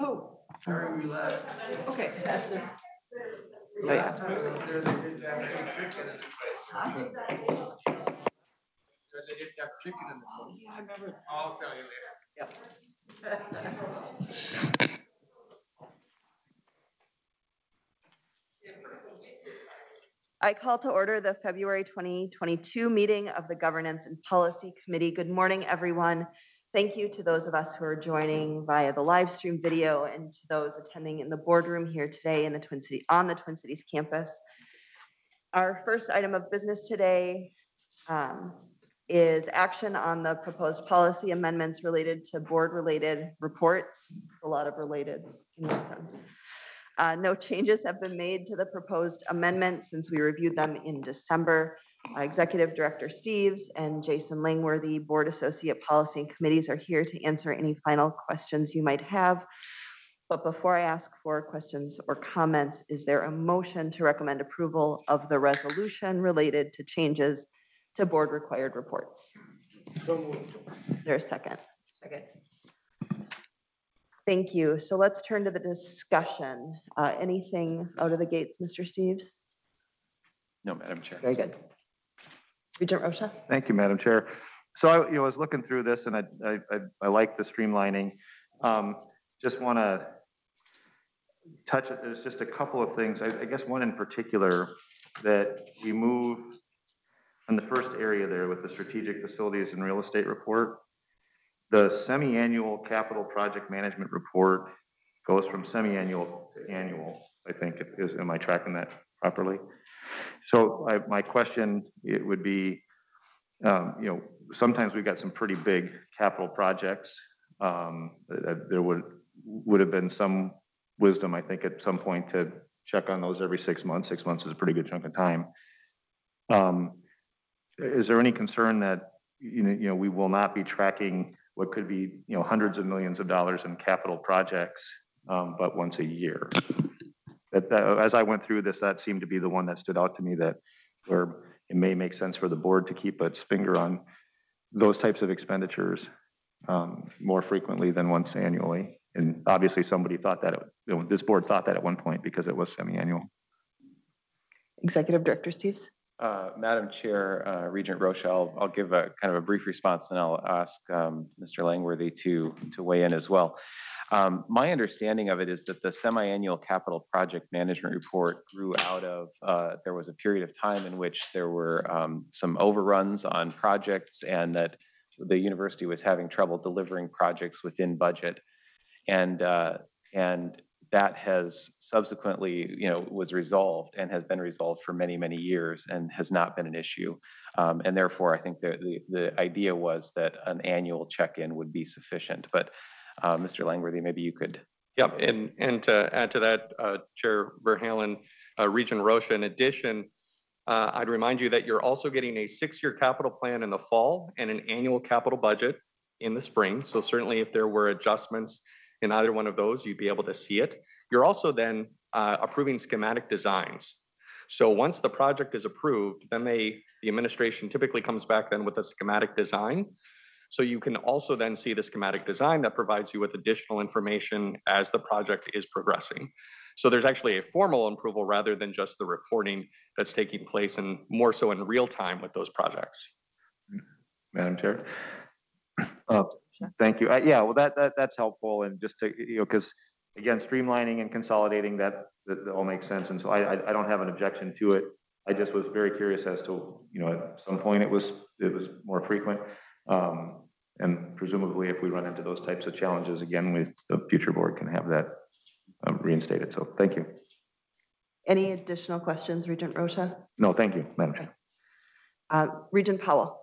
Oh, Sorry we left. okay. Yeah, I remember. I'll tell you later. I call to order the February 2022 meeting of the Governance and Policy Committee. Good morning, everyone. Thank you to those of us who are joining via the live stream video and to those attending in the boardroom here today in the Twin City, on the Twin Cities campus. Our first item of business today um, is action on the proposed policy amendments related to board-related reports. A lot of related in that sense. Uh, No changes have been made to the proposed amendments since we reviewed them in December. Uh, Executive Director Steeves and Jason Langworthy, Board Associate Policy and Committees are here to answer any final questions you might have. But before I ask for questions or comments, is there a motion to recommend approval of the resolution related to changes to board-required reports? Is there a second? Second. Thank you. So let's turn to the discussion. Uh, Anything out of the gates, Mr. Steeves? No, Madam Chair. Very good. Regent Rosha? Thank you, Madam Chair. So I, you know, I was looking through this and I, I, I- I like the streamlining. Um, Just want to touch, there's just a couple of things, I, I guess one in particular, that we move in the first area there with the strategic facilities and real estate report. The semi-annual capital project management report goes from semi-annual to annual, I think, is, am I tracking that properly? So I, my question, it would be, um, you know, sometimes we've got some pretty big capital projects. Um, there would, would have been some wisdom, I think, at some point to check on those every six months. Six months is a pretty good chunk of time. Um, is there any concern that, you know, you know, we will not be tracking what could be, you know, hundreds of millions of dollars in capital projects, um, but once a year? That, that, as I went through this, that seemed to be the one that stood out to me that where it may make sense for the board to keep its finger on those types of expenditures um, more frequently than once annually. And obviously, somebody thought that, it- you know, this board thought that at one point because it was semi-annual. Executive Director Steeves? Uh, Madam Chair, uh, Regent Rosha, I'll, I'll give a kind of a brief response and I'll ask um, Mr. Langworthy to, to weigh in as well. Um, My understanding of it is that the semi-annual capital project management report grew out of, uh, there was a period of time in which there were um, some overruns on projects and that the university was having trouble delivering projects within budget. And, uh, and that has subsequently, you know, was resolved and has been resolved for many, many years and has not been an issue. Um, And therefore, I think the, the, the idea was that an annual check-in would be sufficient. But uh, Mr. Langworthy, maybe you could Yep, and, and to add to that, uh, Chair Verhalen, uh, Region Rosha, in addition, uh, I'd remind you that you're also getting a six-year capital plan in the fall and an annual capital budget in the spring. So certainly if there were adjustments in either one of those, you'd be able to see it. You're also then uh, approving schematic designs. So once the project is approved, then they, the administration typically comes back then with a schematic design. So you can also then see the schematic design that provides you with additional information as the project is progressing. So there's actually a formal approval rather than just the reporting that's taking place and more so in real time with those projects. Madam Chair? Uh, Thank you. Uh, Yeah, well, that, that, that's helpful and just to, you know, because again, streamlining and consolidating that, that that all makes sense. And so I, I, I don't have an objection to it. I just was very curious as to, you know, at some point it was, it was more frequent. Um, And presumably if we run into those types of challenges again, with the future board can have that uh, reinstated. So thank you. Any additional questions, Regent Rosha? No, thank you, Madam Chair. Uh, Regent Powell?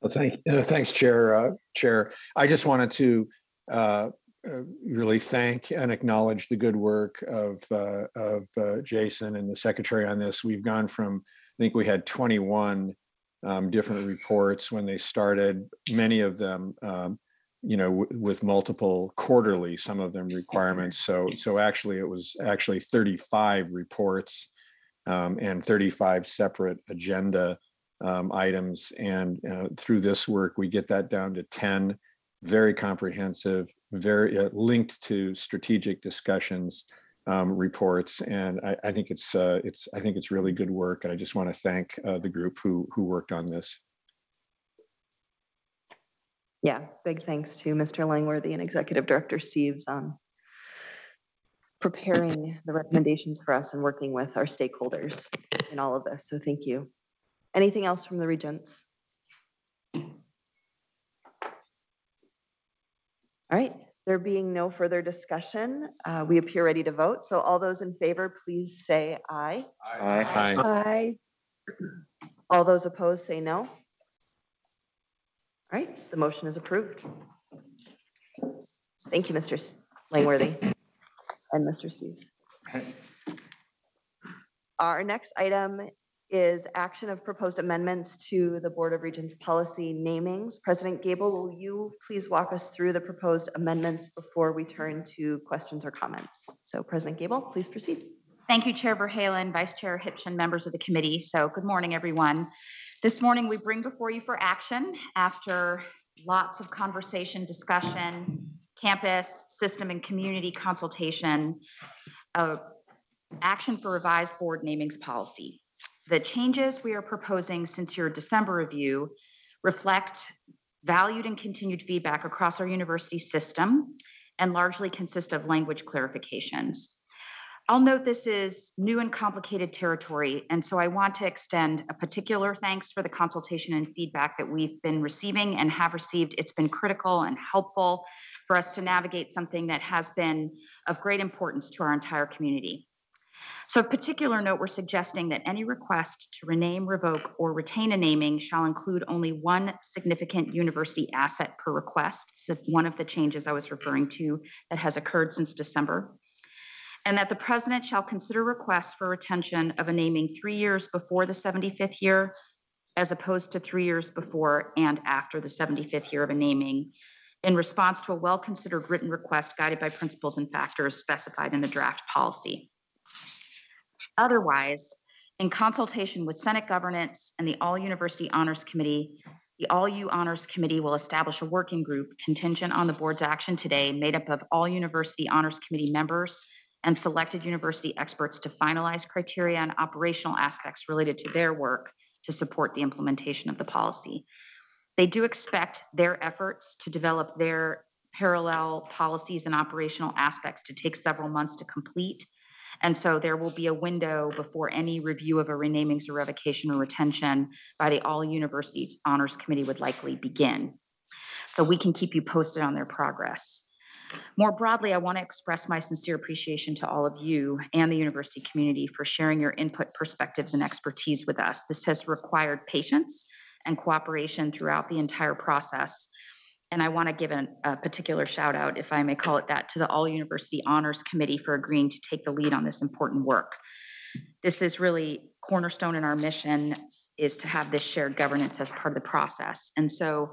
Well, Thank, uh, thanks, Chair, uh, Chair. I just wanted to uh, uh, really thank and acknowledge the good work of, uh, of uh, Jason and the secretary on this. We've gone from, I think we had 21 um, different reports when they started, many of them, um, you know, w- with multiple quarterly, some of them requirements. So, so actually, it was actually 35 reports um, and 35 separate agenda um, items. And uh, through this work, we get that down to 10 very comprehensive, very uh, linked to strategic discussions, um, reports, and I, I think it's uh, it's I think it's really good work. And I just want to thank uh, the group who who worked on this. Yeah, big thanks to Mr. Langworthy and Executive Director Steeves on preparing the recommendations for us and working with our stakeholders in all of this. So thank you. Anything else from the regents? All right, there being no further discussion, uh, we appear ready to vote. So all those in favor, please say aye. Aye. Aye. Aye. All those opposed, say no. All right, the motion is approved. Thank you, Mr. Langworthy and Mr. Steeves. Our next item is action of proposed amendments to the Board of Regents policy namings. President Gabel, will you please walk us through the proposed amendments before we turn to questions or comments? So President Gabel, please proceed. Thank you, Chair Verhalen, Vice Chair Hitchin, members of the committee. So good morning, everyone. This morning, we bring before you for action after lots of conversation, discussion, campus, system, and community consultation, uh, action for revised board namings policy. The changes we are proposing since your December review reflect valued and continued feedback across our university system and largely consist of language clarifications. I'll note this is new and complicated territory, and so I want to extend a particular thanks for the consultation and feedback that we've been receiving and have received. It's been critical and helpful for us to navigate something that has been of great importance to our entire community. So of particular note, we're suggesting that any request to rename, revoke, or retain a naming shall include only one significant university asset per request. Is one of the changes I was referring to that has occurred since December and that the president shall consider requests for retention of a naming three years before the 75th year as opposed to three years before and after the 75th year of a naming in response to a well-considered written request guided by principles and factors specified in the draft policy. Otherwise, in consultation with Senate governance and the All University Honors Committee, the All U Honors Committee will establish a working group contingent on the board's action today made up of all University Honors Committee members and selected university experts to finalize criteria and operational aspects related to their work to support the implementation of the policy. They do expect their efforts to develop their parallel policies and operational aspects to take several months to complete. And so there will be a window before any review of a renamings or revocation or retention by the All Universities Honors Committee would likely begin. So we can keep you posted on their progress. More broadly, I want to express my sincere appreciation to all of you and the university community for sharing your input, perspectives, and expertise with us. This has required patience and cooperation throughout the entire process. And I want to give an- a particular shout out, if I may call it that, to the All University Honors Committee for agreeing to take the lead on this important work. This is really cornerstone in our mission is to have this shared governance as part of the process. And so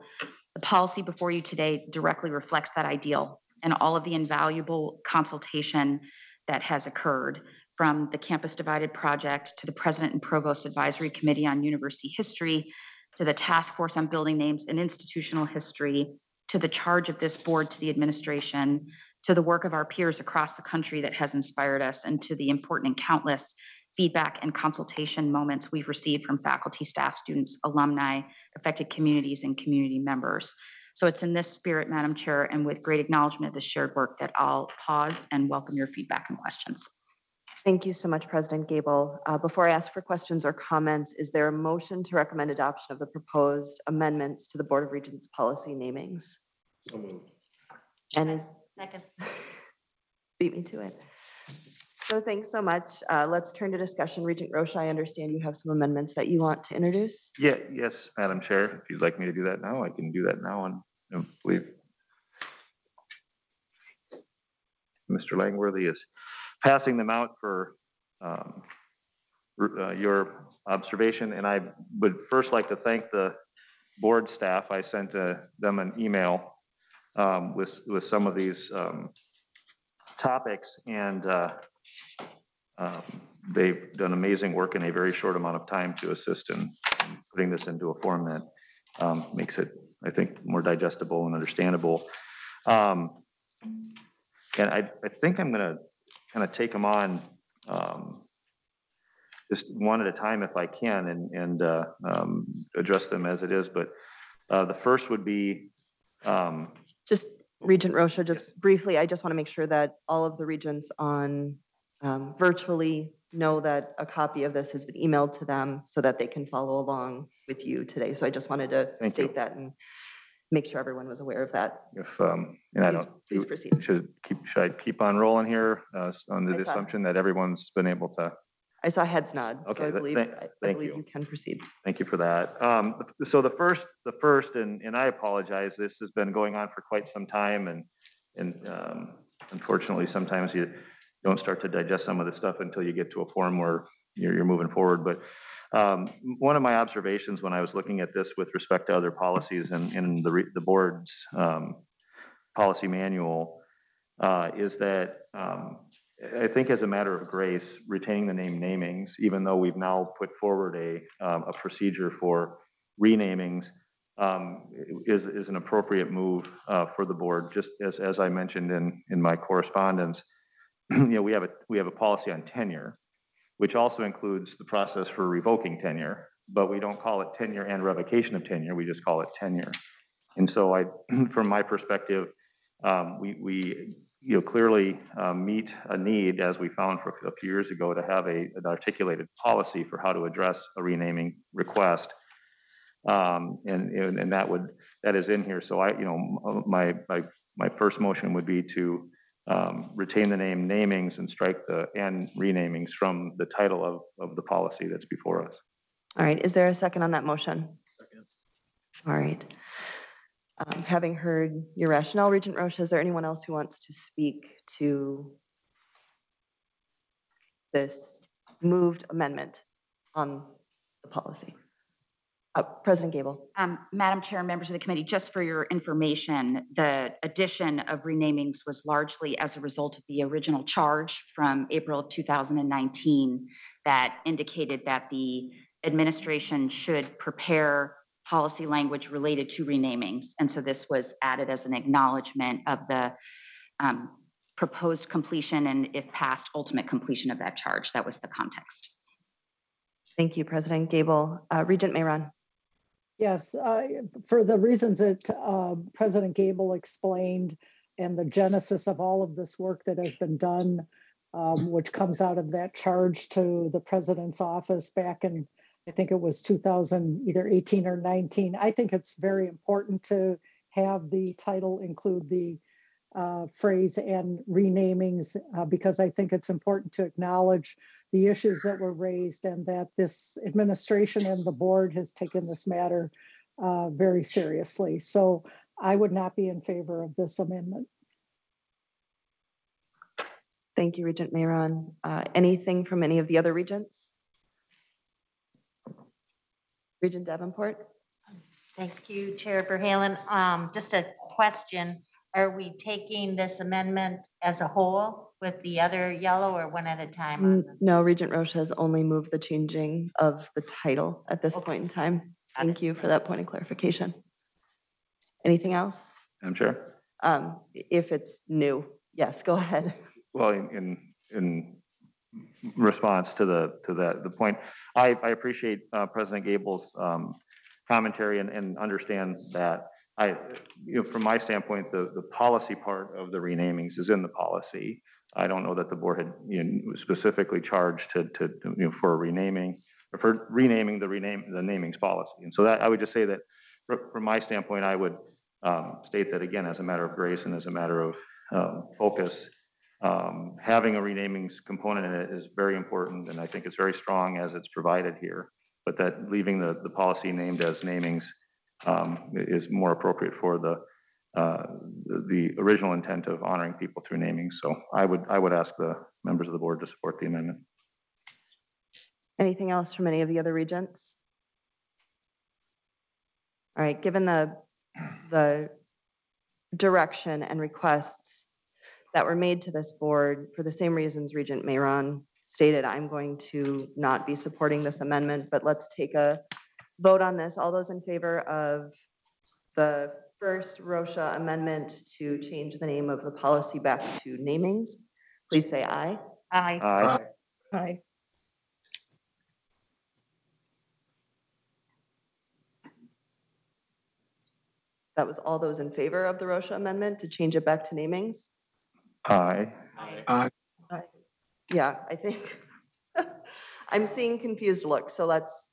the policy before you today directly reflects that ideal and all of the invaluable consultation that has occurred from the Campus Divided Project to the President and Provost Advisory Committee on University History to the Task Force on Building Names and Institutional History to the charge of this board to the administration to the work of our peers across the country that has inspired us and to the important and countless feedback and consultation moments we've received from faculty, staff, students, alumni, affected communities, and community members. So it's in this spirit, Madam Chair, and with great acknowledgement of the shared work that I'll pause and welcome your feedback and questions. Thank you so much, President Gabel. Uh, Before I ask for questions or comments, is there a motion to recommend adoption of the proposed amendments to the Board of Regents policy namings? And is, Second. beat me to it. So thanks so much. Uh, Let's turn to discussion. Regent Rosha, I understand you have some amendments that you want to introduce. Yeah, yes, Madam Chair, if you'd like me to do that now, I can do that now and and believe. Mr. Langworthy is passing them out for um, uh, your observation, and I would first like to thank the board staff. I sent uh, them an email um, with, with some of these um, topics, and uh, um, they've done amazing work in a very short amount of time to assist in in putting this into a form that um, makes it, I think, more digestible and understandable. Um, And I, I think I'm gonna kind of take them on um, just one at a time if I can and, and uh, um, address them as it is. But uh, the first would be, um, Just Regent Rosha, just briefly, I just want to make sure that all of the regents on um, virtually know that a copy of this has been emailed to them so that they can follow along with you today. So I just wanted to Thank you. state that and make sure everyone was aware of that. if, um, and I Please- don't. Please proceed. Should keep, should I keep on rolling here uh, under I the saw. assumption that everyone's been able to I saw heads nod, so Okay, I th- believe, thank- I- I thank believe you. you can proceed. Thank you for that. Um, so the first, the first, and, and I apologize, this has been going on for quite some time and, and, um, unfortunately, sometimes you don't start to digest some of the stuff until you get to a form where you're, you're moving forward. But, um, one of my observations when I was looking at this with respect to other policies and, in the, the board's, um, policy manual, uh, is that, um, I think as a matter of grace, retaining the name namings, even though we've now put forward a, um, a procedure for renamings, um, is, is an appropriate move, uh, for the board, just as, as I mentioned in, in my correspondence. You know, we have a, we have a policy on tenure, which also includes the process for revoking tenure, but we don't call it tenure and revocation of tenure, we just call it tenure. And so I, from my perspective, um, we, we, you know, clearly um, meet a need, as we found for a few years ago, to have a, an articulated policy for how to address a renaming request. Um, And, and and that would, that is in here. So I, you know, my, my, my first motion would be to um, retain the name namings and strike the and renamings from the title of, of the policy that's before us. All right, is there a second on that motion? All right. Um, Having heard your rationale, Regent Rosha, is there anyone else who wants to speak to this moved amendment on the policy? Uh, President Gabel. Um, Madam Chair, members of the committee, just for your information, the addition of renamings was largely as a result of the original charge from April of 2019 that indicated that the administration should prepare policy language related to renamings. And so this was added as an acknowledgement of the um, proposed completion and if passed, ultimate completion of that charge. That was the context. Thank you, President Gabel. Uh, Regent Mayeron. Yes, uh, for the reasons that uh, President Gabel explained and the genesis of all of this work that has been done, um, which comes out of that charge to the president's office back in, I think it was 2000, either 18 or 19. I think it's very important to have the title include the uh, phrase and renamings uh, because I think it's important to acknowledge the issues that were raised and that this administration and the board has taken this matter uh, very seriously. So I would not be in favor of this amendment. Thank you, Regent Mayeron. Uh, Anything from any of the other regents? Regent Davenport? Thank you, Chair Verhalen. Um, just a question. Are we taking this amendment as a whole with the other yellow or one at a time? on the- No, Regent Rosha has only moved the changing of the title at this Okay. point in time. Thank you for that point of clarification. Anything else? Madam Chair? Um, If it's new, yes, go ahead. Well, in, in, in response to the, to that, the point, I, I appreciate uh, President Gabel's um, commentary and, and understand that. I, you know, from my standpoint, the, the policy part of the renamings is in the policy. I don't know that the board had, you know, specifically charged to, to, you know, for renaming, or for renaming the rename, the namings policy. And so that, I would just say that, from my standpoint, I would um, state that again, as a matter of grace and as a matter of um, focus, um, having a renamings component in it is very important, and I think it's very strong as it's provided here. But that leaving the, the policy named as namings um, is more appropriate for the, uh, the original intent of honoring people through naming. So I would, I would ask the members of the board to support the amendment. Anything else from any of the other regents? All right, given the, the direction and requests that were made to this board, for the same reasons Regent Mayeron stated, I'm going to not be supporting this amendment, but let's take a vote on this. All those in favor of the first Rosha amendment to change the name of the policy back to namings, please say aye. Aye. Aye. Aye. That was all those in favor of the Rosha amendment to change it back to namings? Aye. Aye. Yeah, I think. I'm seeing confused looks, so let's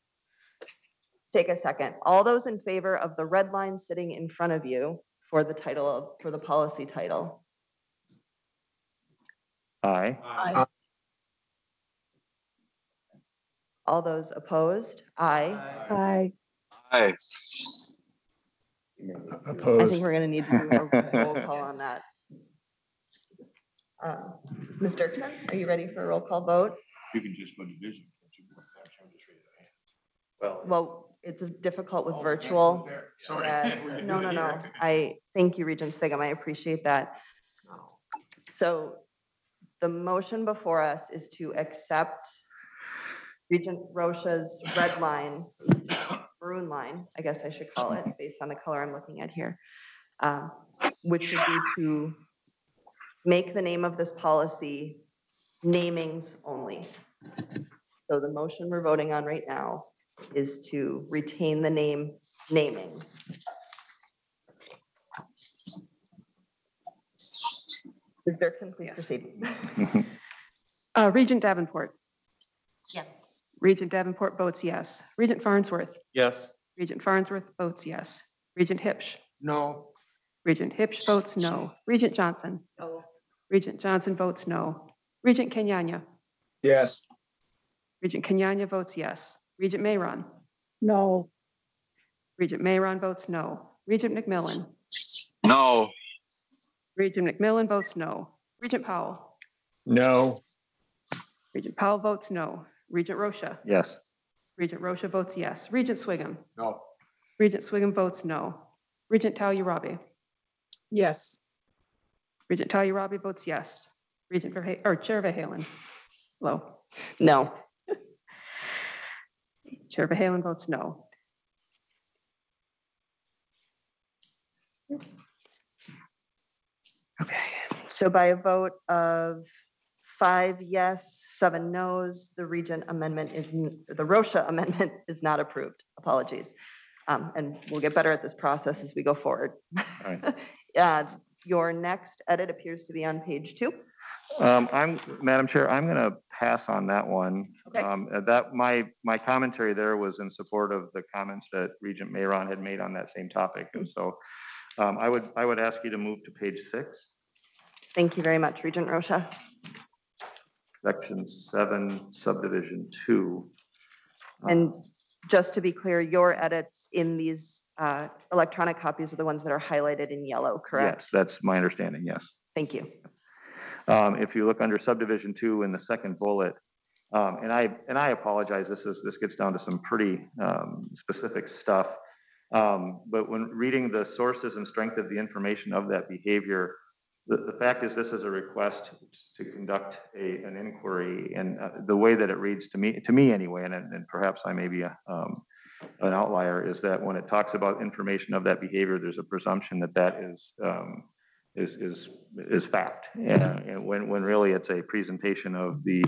take a second. All those in favor of the red line sitting in front of you for the title of, for the policy title? Aye. Aye. All those opposed? Aye. Aye. Aye. I think Opposed. we're gonna need to do a roll call on that. Uh, Ms. Dirksen, are you ready for a roll call vote? You can just put division. Well, Well, it's difficult with virtual. Sorry. Yes, no, no, no. I, thank you, Regent Sviggum. I appreciate that. So the motion before us is to accept Regent Rosha's red line, maroon line, I guess I should call it, based on the color I'm looking at here. um, Which would be to make the name of this policy namings only. So the motion we're voting on right now is to retain the name namings. Ms. Dirksen, please proceed. Uh, Regent Davenport. Yes. Regent Davenport votes yes. Regent Farnsworth. yes. Regent Farnsworth votes yes. Regent Huebsch. No. Regent Huebsch votes no. Regent Johnson. No. Regent Johnson votes no. Regent Kenyanya. Yes. Regent Kenyanya votes yes. Regent Mayeron. No. Regent Mayeron votes no. Regent McMillan. No. Regent McMillan votes no. Regent Powell. No. Regent Powell votes no. Regent Rosha. Yes. Regent Rosha votes yes. Regent Sviggum. No. Regent Sviggum votes no. Regent Thao-Urabe. Yes. Regent Thao-Urabe votes yes. Regent Verha, or Chair Verhalen. Hello. No. Chair Verhalen votes no. Okay, so by a vote of five yes, seven no's, the Regent amendment is, n- the Rosha amendment is not approved. Apologies. Um, And we'll get better at this process as we go forward. right. Uh, Your next edit appears to be on page two. Um, I'm, Madam Chair, I'm going to pass on that one. Okay. Um, uh, That, my, my commentary there was in support of the comments that Regent Mayeron had made on that same topic. And so um, I would, I would ask you to move to page six, Thank you very much, Regent Rosha. section seven, subdivision two. Um, And just to be clear, your edits in these uh, electronic copies are the ones that are highlighted in yellow, correct? Yes, that's my understanding, yes. Thank you. Um, If you look under subdivision two in the second bullet, um, and I, and I apologize, this is, this gets down to some pretty um, specific stuff. Um, But when reading the sources and strength of the information of that behavior, the, the fact is this is a request to conduct a, an inquiry. And uh, the way that it reads to me, to me anyway, and, and perhaps I may be a, um, an outlier, is that when it talks about information of that behavior, there's a presumption that that is, um, is, is, is fact. And, and when, when really it's a presentation of the,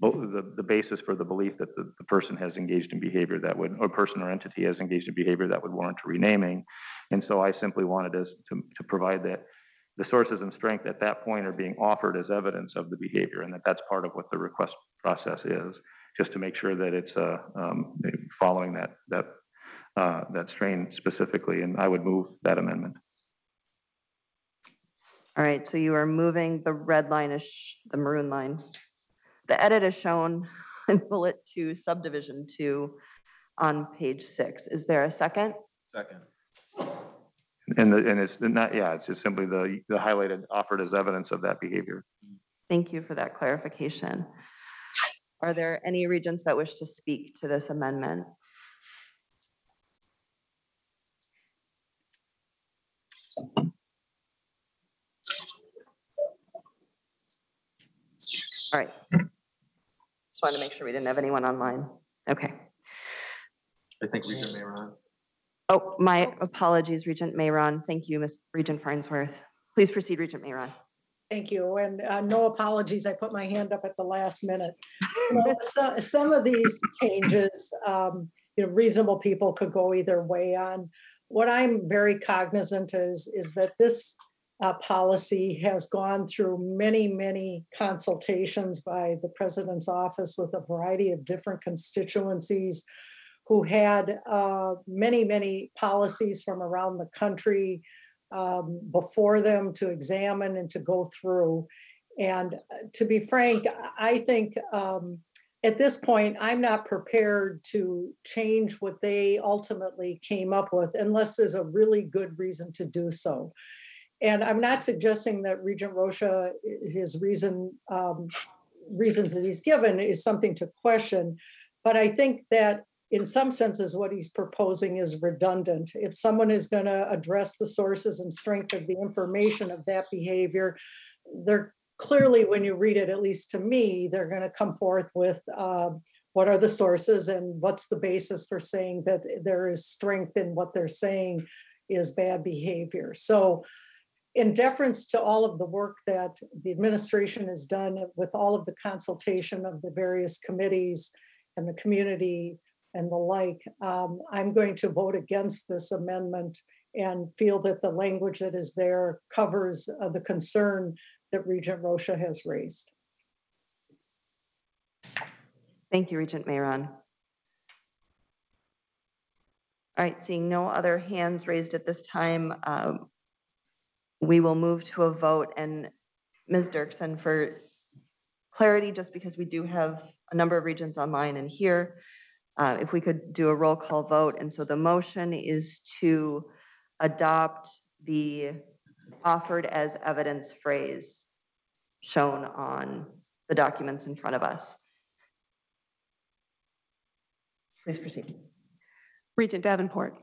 the, the basis for the belief that the, the person has engaged in behavior that would, or person or entity has engaged in behavior that would warrant a renaming. And so I simply wanted us to, to provide that the sources and strength at that point are being offered as evidence of the behavior and that that's part of what the request process is, just to make sure that it's, uh, um, following that, that, uh, that strain specifically. And I would move that amendment. All right, so you are moving the red line is sh- the maroon line. The edit is shown in bullet two, subdivision two on page six. Is there a second? Second. And the, and it's not, yeah, it's just simply the, the highlighted offered as evidence of that behavior. Thank you for that clarification. Are there any regents that wish to speak to this amendment? All right. Just wanted to make sure we didn't have anyone online. Okay. I think Regent Mayeron. Oh, my apologies, Regent Mayeron. Thank you, Ms. Regent Farnsworth. Please proceed, Regent Mayeron. Thank you, and uh, no apologies, I put my hand up at the last minute. You know, so- Some of these changes, um, you know, reasonable people could go either way on. What I'm very cognizant is, is that this uh, policy has gone through many, many consultations by the president's office with a variety of different constituencies who had uh, many, many policies from around the country um, before them to examine and to go through. And uh, to be frank, I think um, at this point, I'm not prepared to change what they ultimately came up with unless there's a really good reason to do so. And I'm not suggesting that Regent Rosha, his reason, um, reasons that he's given is something to question. But I think that in some senses, what he's proposing is redundant. If someone is going to address the sources and strength of the information of that behavior, they're clearly, when you read it, at least to me, they're going to come forth with uh, what are the sources and what's the basis for saying that there is strength in what they're saying is bad behavior. So in deference to all of the work that the administration has done with all of the consultation of the various committees and the community and the like, um, I'm going to vote against this amendment and feel that the language that is there covers uh, the concern that Regent Rosha has raised. Thank you, Regent Mayeron. All right, seeing no other hands raised at this time, um, we will move to a vote. And Ms. Dirksen, for clarity, just because we do have a number of regions online and here, uh, if we could do a roll call vote. And so the motion is to adopt the offered as evidence phrase shown on the documents in front of us. Please proceed. Regent Davenport.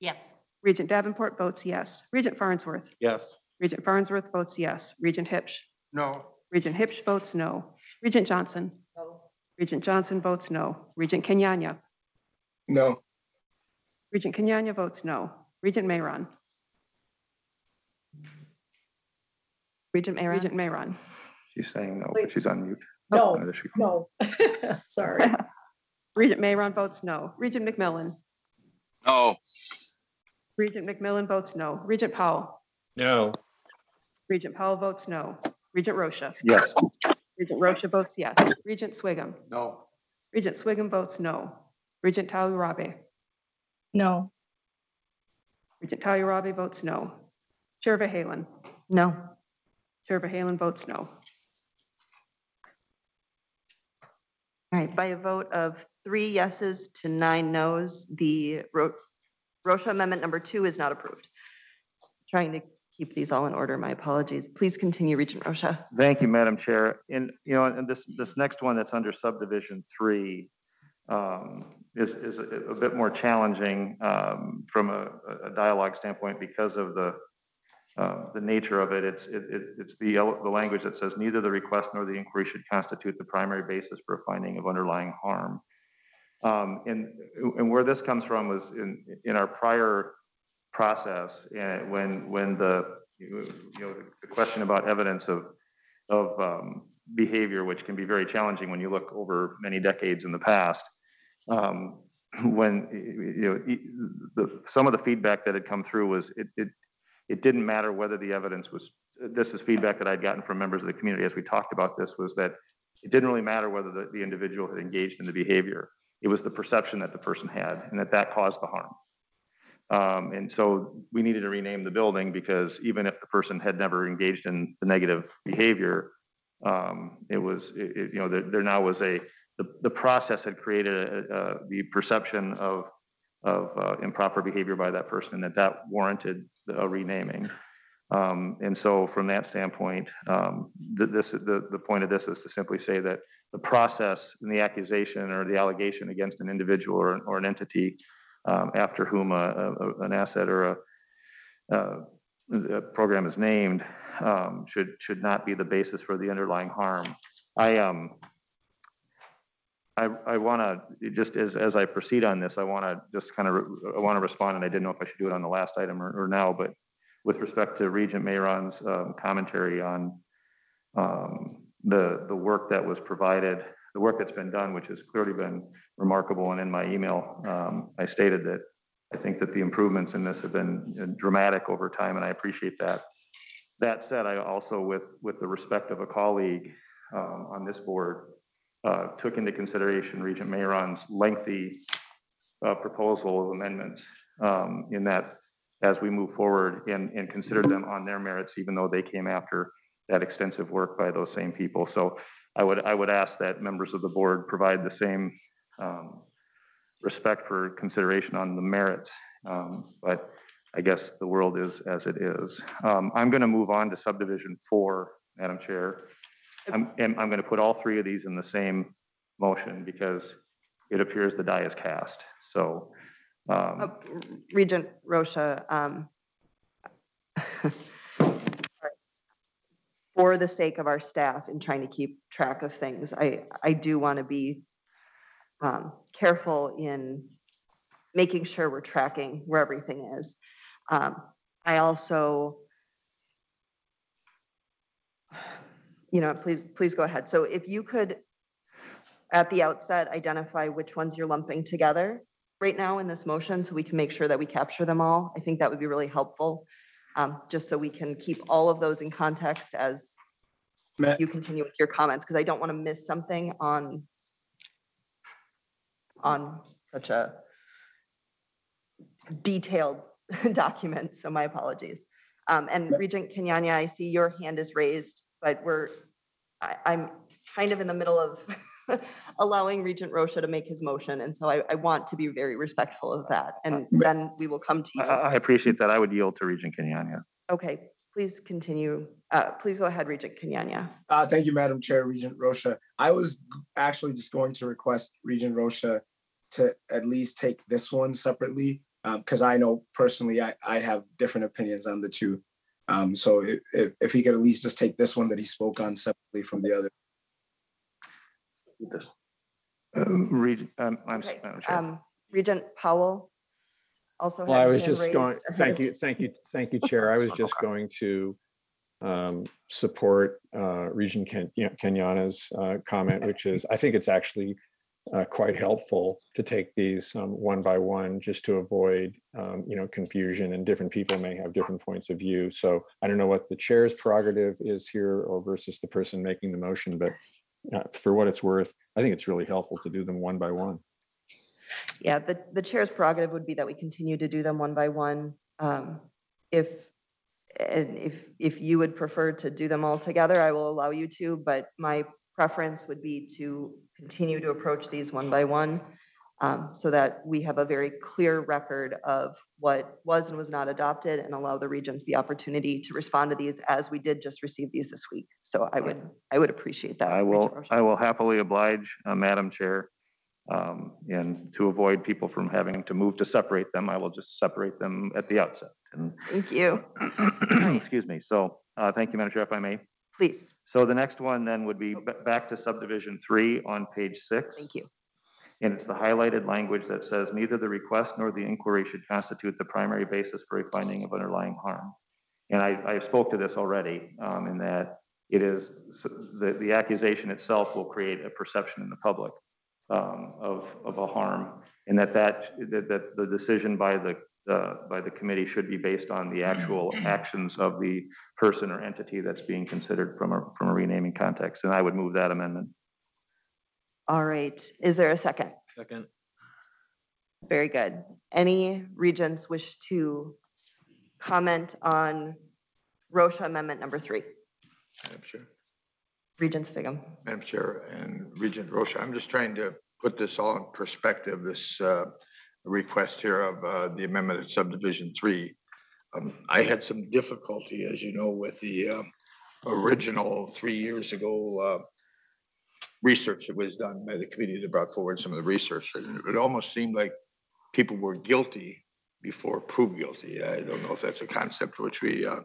Yes. Regent Davenport votes yes. Regent Farnsworth. Yes. Regent Farnsworth votes yes. Regent Huebsch. No. Regent Huebsch votes no. Regent Johnson. No. Regent Johnson votes no. Regent Kenyanya. No. Regent Kenyanya votes no. Regent Mayeron. Regent Mayeron? Regent Mayeron. She's saying no, but she's on mute. No, oh, There she- no, sorry. Regent Mayeron votes no. Regent McMillan. No. Regent McMillan votes no. Regent Powell. No. Regent Powell votes no. Regent Rosha. Yes, Regent Rosha votes yes. Regent Sviggum. No. Regent Sviggum votes no. Regent Thao-Urabe. No. Regent Thao-Urabe votes no. Chair Verhalen. No. Chair Verhalen votes no. All right, by a vote of three yeses to nine nos, the Ro- Rosha Amendment number two is not approved. Trying to keep these all in order, my apologies. Please continue, Regent Rosha. thank you, Madam Chair. And, you know, and this, this next one that's under subdivision three um, is, is a a bit more challenging um, from a, a dialogue standpoint because of the, uh, the nature of it. It's, it, it- it's the, the language that says neither the request nor the inquiry should constitute the primary basis for a finding of underlying harm. Um, And, and where this comes from was in, in our prior process, and when, when the, you know, the question about evidence of, of um, behavior, which can be very challenging when you look over many decades in the past. um, When, you know, the, some of the feedback that had come through was it, it, it didn't matter whether the evidence was, this is feedback that I'd gotten from members of the community as we talked about this, was that it didn't really matter whether the, the individual had engaged in the behavior. It was the perception that the person had and that that caused the harm. Um, and so we needed to rename the building because even if the person had never engaged in the negative behavior, um, it was, it, it- you know, there, there now was a, the, the process had created a, a, the perception of, of uh, improper behavior by that person and that that warranted a renaming. Um, and so from that standpoint, um, th- this, the, the point of this is to simply say that the process and the accusation or the allegation against an individual or, or an entity um, after whom a, a- an asset or a, a program is named, um, should, should not be the basis for the underlying harm. I, um, I, I want to, just as, as I proceed on this, I want to just kind of, I want to respond, and I didn't know if I should do it on the last item or, or now, but with respect to Regent Mayeron's um, commentary on um, the, the work that was provided, the work that's been done, which has clearly been remarkable, and in my email, um, I stated that I think that the improvements in this have been dramatic over time, and I appreciate that. That said, I also, with, with the respect of a colleague um, on this board, uh, took into consideration Regent Mayeron's lengthy uh, proposal of amendments um, in that as we move forward and, and consider them on their merits, even though they came after that extensive work by those same people. So I would, I would ask that members of the board provide the same um, respect for consideration on the merits. Um, But I guess the world is as it is. Um, I'm going to move on to subdivision four, Madam Chair. I'm, I'm going to put all three of these in the same motion because it appears the die is cast. So Uh, Regent Rosha, um, for the sake of our staff in trying to keep track of things, I, I do want to be um, careful in making sure we're tracking where everything is. Um, I also, you know, please, please go ahead. So if you could, at the outset, identify which ones you're lumping together right now in this motion, so we can make sure that we capture them all. I think that would be really helpful, um, just so we can keep all of those in context as Ma- you continue with your comments, because I don't want to miss something on on such a detailed document, so my apologies. Um, and Regent Kenyanya, I see your hand is raised, but we're, I, I'm kind of in the middle of allowing Regent Rosha to make his motion, and so I, I want to be very respectful of that, and then we will come to I, you. I appreciate that. I would yield to Regent Kenyanya. Okay, please continue. Uh, please go ahead, Regent Kenyanya. Uh, thank you, Madam Chair, Regent Rosha. I was actually just going to request Regent Rosha to at least take this one separately, because I know personally, I, I have different opinions on the two. Um, so if, if, if he could at least just take this one that he spoke on separately from the other. Um, Regent, um, I'm, Okay, Madam Chair. um, Regent Powell also Well, I had was his just hand going, raised. thank you, thank you, thank you, Chair. I was just Okay. going to um, support uh, Regent Ken- yeah, Kenyanya's uh, comment, which is, I think it's actually uh, quite helpful to take these um, one by one, just to avoid, um, you know, confusion and different people may have different points of view. So I don't know what the chair's prerogative is here or versus the person making the motion, but uh, for what it's worth, I think it's really helpful to do them one by one. Yeah, the, the chair's prerogative would be that we continue to do them one by one. Um, If, and if, if you would prefer to do them all together, I will allow you to, but my preference would be to continue to approach these one by one um, so that we have a very clear record of what was and was not adopted and allow the regions the opportunity to respond to these as we did just receive these this week. So I would, I would appreciate that. I will, I will happily oblige, uh, Madam Chair. um, And to avoid people from having to move to separate them, I will just separate them at the outset. And, Thank you. excuse me, so, uh, thank you, Madam Chair, if I may. Please, So the next one then would be ba- back to subdivision three on page six. thank you. And it's the highlighted language that says neither the request nor the inquiry should constitute the primary basis for a finding of underlying harm. And I, I spoke to this already, um, in that it is, the, the accusation itself will create a perception in the public um, of, of a harm, and that that, that, that the decision by the, uh, by the committee should be based on the actual actions of the person or entity that's being considered from a, from a renaming context, and I would move that amendment. All right, is there a second? Second. Very good. Any regents wish to comment on Rosha Amendment Number Three? Madam Chair, Regents Sviggum. Madam Chair and Regent Rosha, I'm just trying to put this all in perspective, this uh, request here of uh, the amendment of subdivision three. Um, I had some difficulty, as you know, with the um, original three years ago uh, research that was done by the committee that brought forward some of the research. And It almost seemed like people were guilty before proved guilty. I don't know if that's a concept which we uh,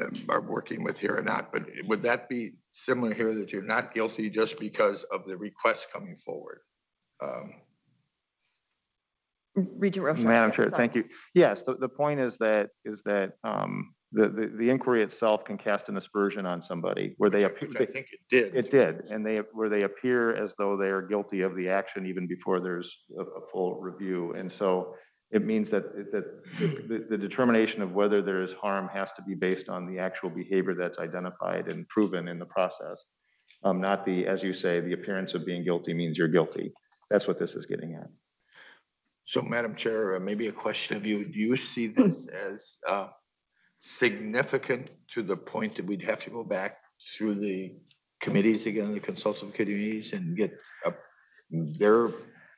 um, are working with here or not, but would that be similar here that you're not guilty just because of the request coming forward? Um, Regent Rosha. Madam Chair, thank you. Yes, the, the point is that, is that um, the, the, the inquiry itself can cast an aspersion on somebody where they, appear- which I think it did. it did, and they, where they appear as though they are guilty of the action even before there's a, a full review. And so it means that, that the, the determination of whether there is harm has to be based on the actual behavior that's identified and proven in the process. Um, not the, as you say, the appearance of being guilty means you're guilty. That's what this is getting at. So Madam Chair, uh, maybe a question of you, do you see this as uh, significant to the point that we'd have to go back through the committees again, the consultative committees and get a- their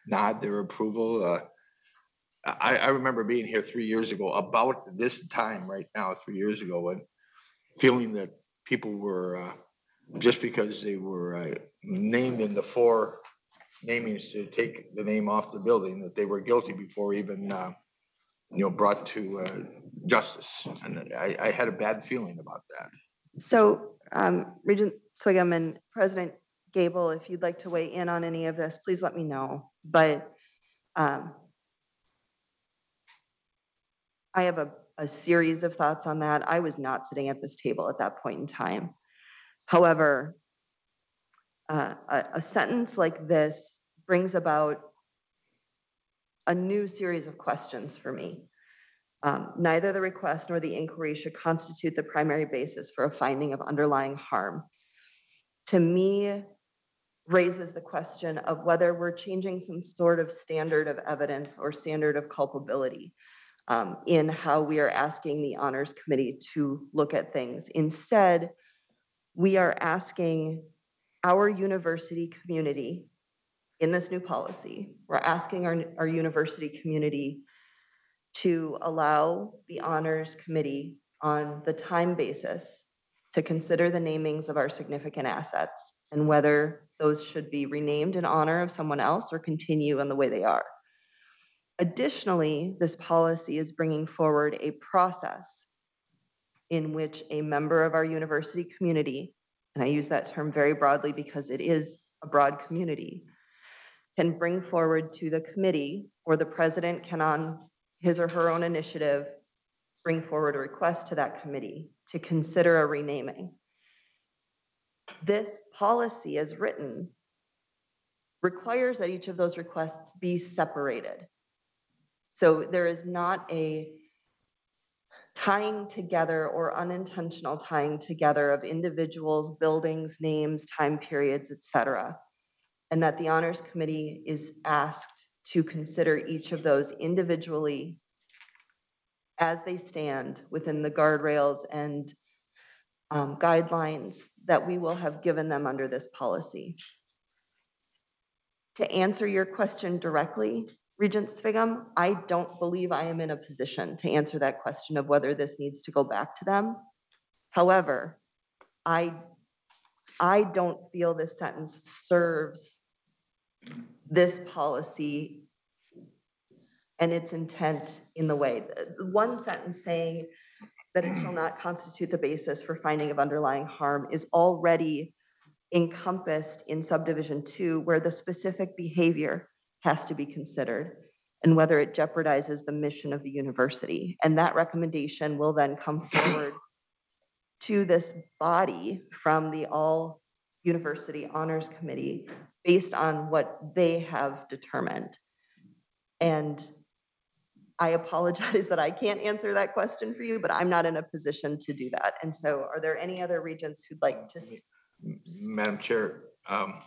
nod, their approval? Uh, I, I remember being here three years ago, about this time right now, three years ago, and feeling that people were, uh, just because they were uh, named in the four namings to take the name off the building, that they were guilty before even, uh, you know, brought to uh, justice. And I, I had a bad feeling about that. So um, Regent Sviggum and President Gabel, if you'd like to weigh in on any of this, please let me know. But um, I have a, a series of thoughts on that. I was not sitting at this table at that point in time. However, uh, a, a sentence like this brings about a new series of questions for me. Um, Neither the request nor the inquiry should constitute the primary basis for a finding of underlying harm. To me, raises the question of whether we're changing some sort of standard of evidence or standard of culpability um, in how we are asking the honors committee to look at things. Instead, we are asking our university community in this new policy, we're asking our, our university community to allow the honors committee on the time basis to consider the namings of our significant assets and whether those should be renamed in honor of someone else or continue in the way they are. Additionally, this policy is bringing forward a process in which a member of our university community, and I use that term very broadly because it is a broad community, can bring forward to the committee or the president can on his or her own initiative bring forward a request to that committee to consider a renaming. This policy as written requires that each of those requests be separated. So there is not a tying together or unintentional tying together of individuals, buildings, names, time periods, et cetera. And that the honors committee is asked to consider each of those individually as they stand within the guardrails and um, guidelines that we will have given them under this policy. To answer your question directly, Regent Sviggum, I don't believe I am in a position to answer that question of whether this needs to go back to them. However, I, I don't feel this sentence serves this policy and its intent in the way. One sentence saying that it shall not constitute the basis for finding of underlying harm is already encompassed in subdivision two, where the specific behavior has to be considered and whether it jeopardizes the mission of the university. And that recommendation will then come forward to this body from the All University Honors Committee based on what they have determined. And I apologize that I can't answer that question for you, but I'm not in a position to do that. And so are there any other regents who'd like to, s- Madam Chair, um,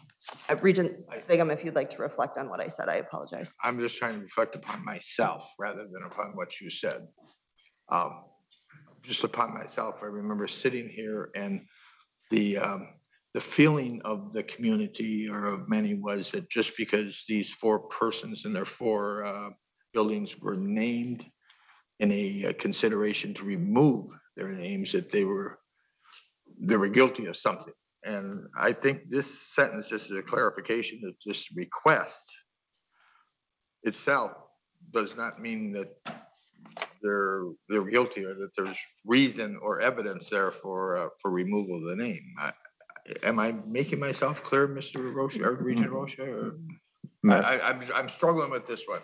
uh, Regent Sviggum, if you'd like to reflect on what I said, I apologize. I'm just trying to reflect upon myself rather than upon what you said. Um, Just upon myself, I remember sitting here and the, um, the feeling of the community or of many was that just because these four persons and their four uh, buildings were named in a uh, consideration to remove their names, that they were, they were guilty of something. And I think this sentence, this is a clarification that this request itself does not mean that they're, they're guilty or that there's reason or evidence there for, uh, for removal of the name. I- Am I making myself clear, Mr. Rosha, or Regent Rosha? or- I, I, I'm, I'm struggling with this one.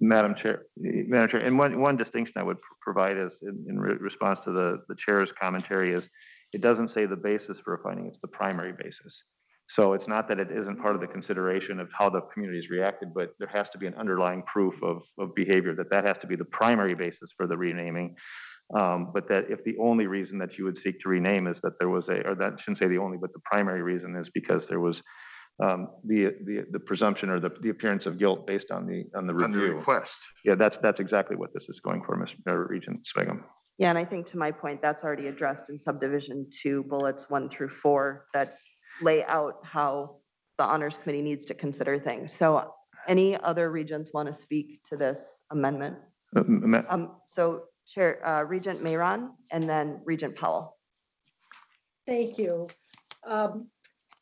Madam Chair, Madam Chair, and one, one distinction I would pr- provide is in, in re- response to the, the chair's commentary is it doesn't say the basis for a finding, it's the primary basis. So it's not that it isn't part of the consideration of how the community has reacted, but there has to be an underlying proof of, of behavior, that that has to be the primary basis for the renaming. Um, But that if the only reason that you would seek to rename is that there was a, or that shouldn't say the only, but the primary reason is because there was um, the, the, the presumption or the, the appearance of guilt based on the, on the On the request. Yeah, that's, that's exactly what this is going for, Mr. uh, Regent Sviggum. Yeah, and I think to my point, that's already addressed in subdivision two, bullets one through four, that lay out how the honors committee needs to consider things. So any other regions want to speak to this amendment? Uh, ma- Um, so Chair, uh, Regent Mayeron and then Regent Powell. Thank you. Um,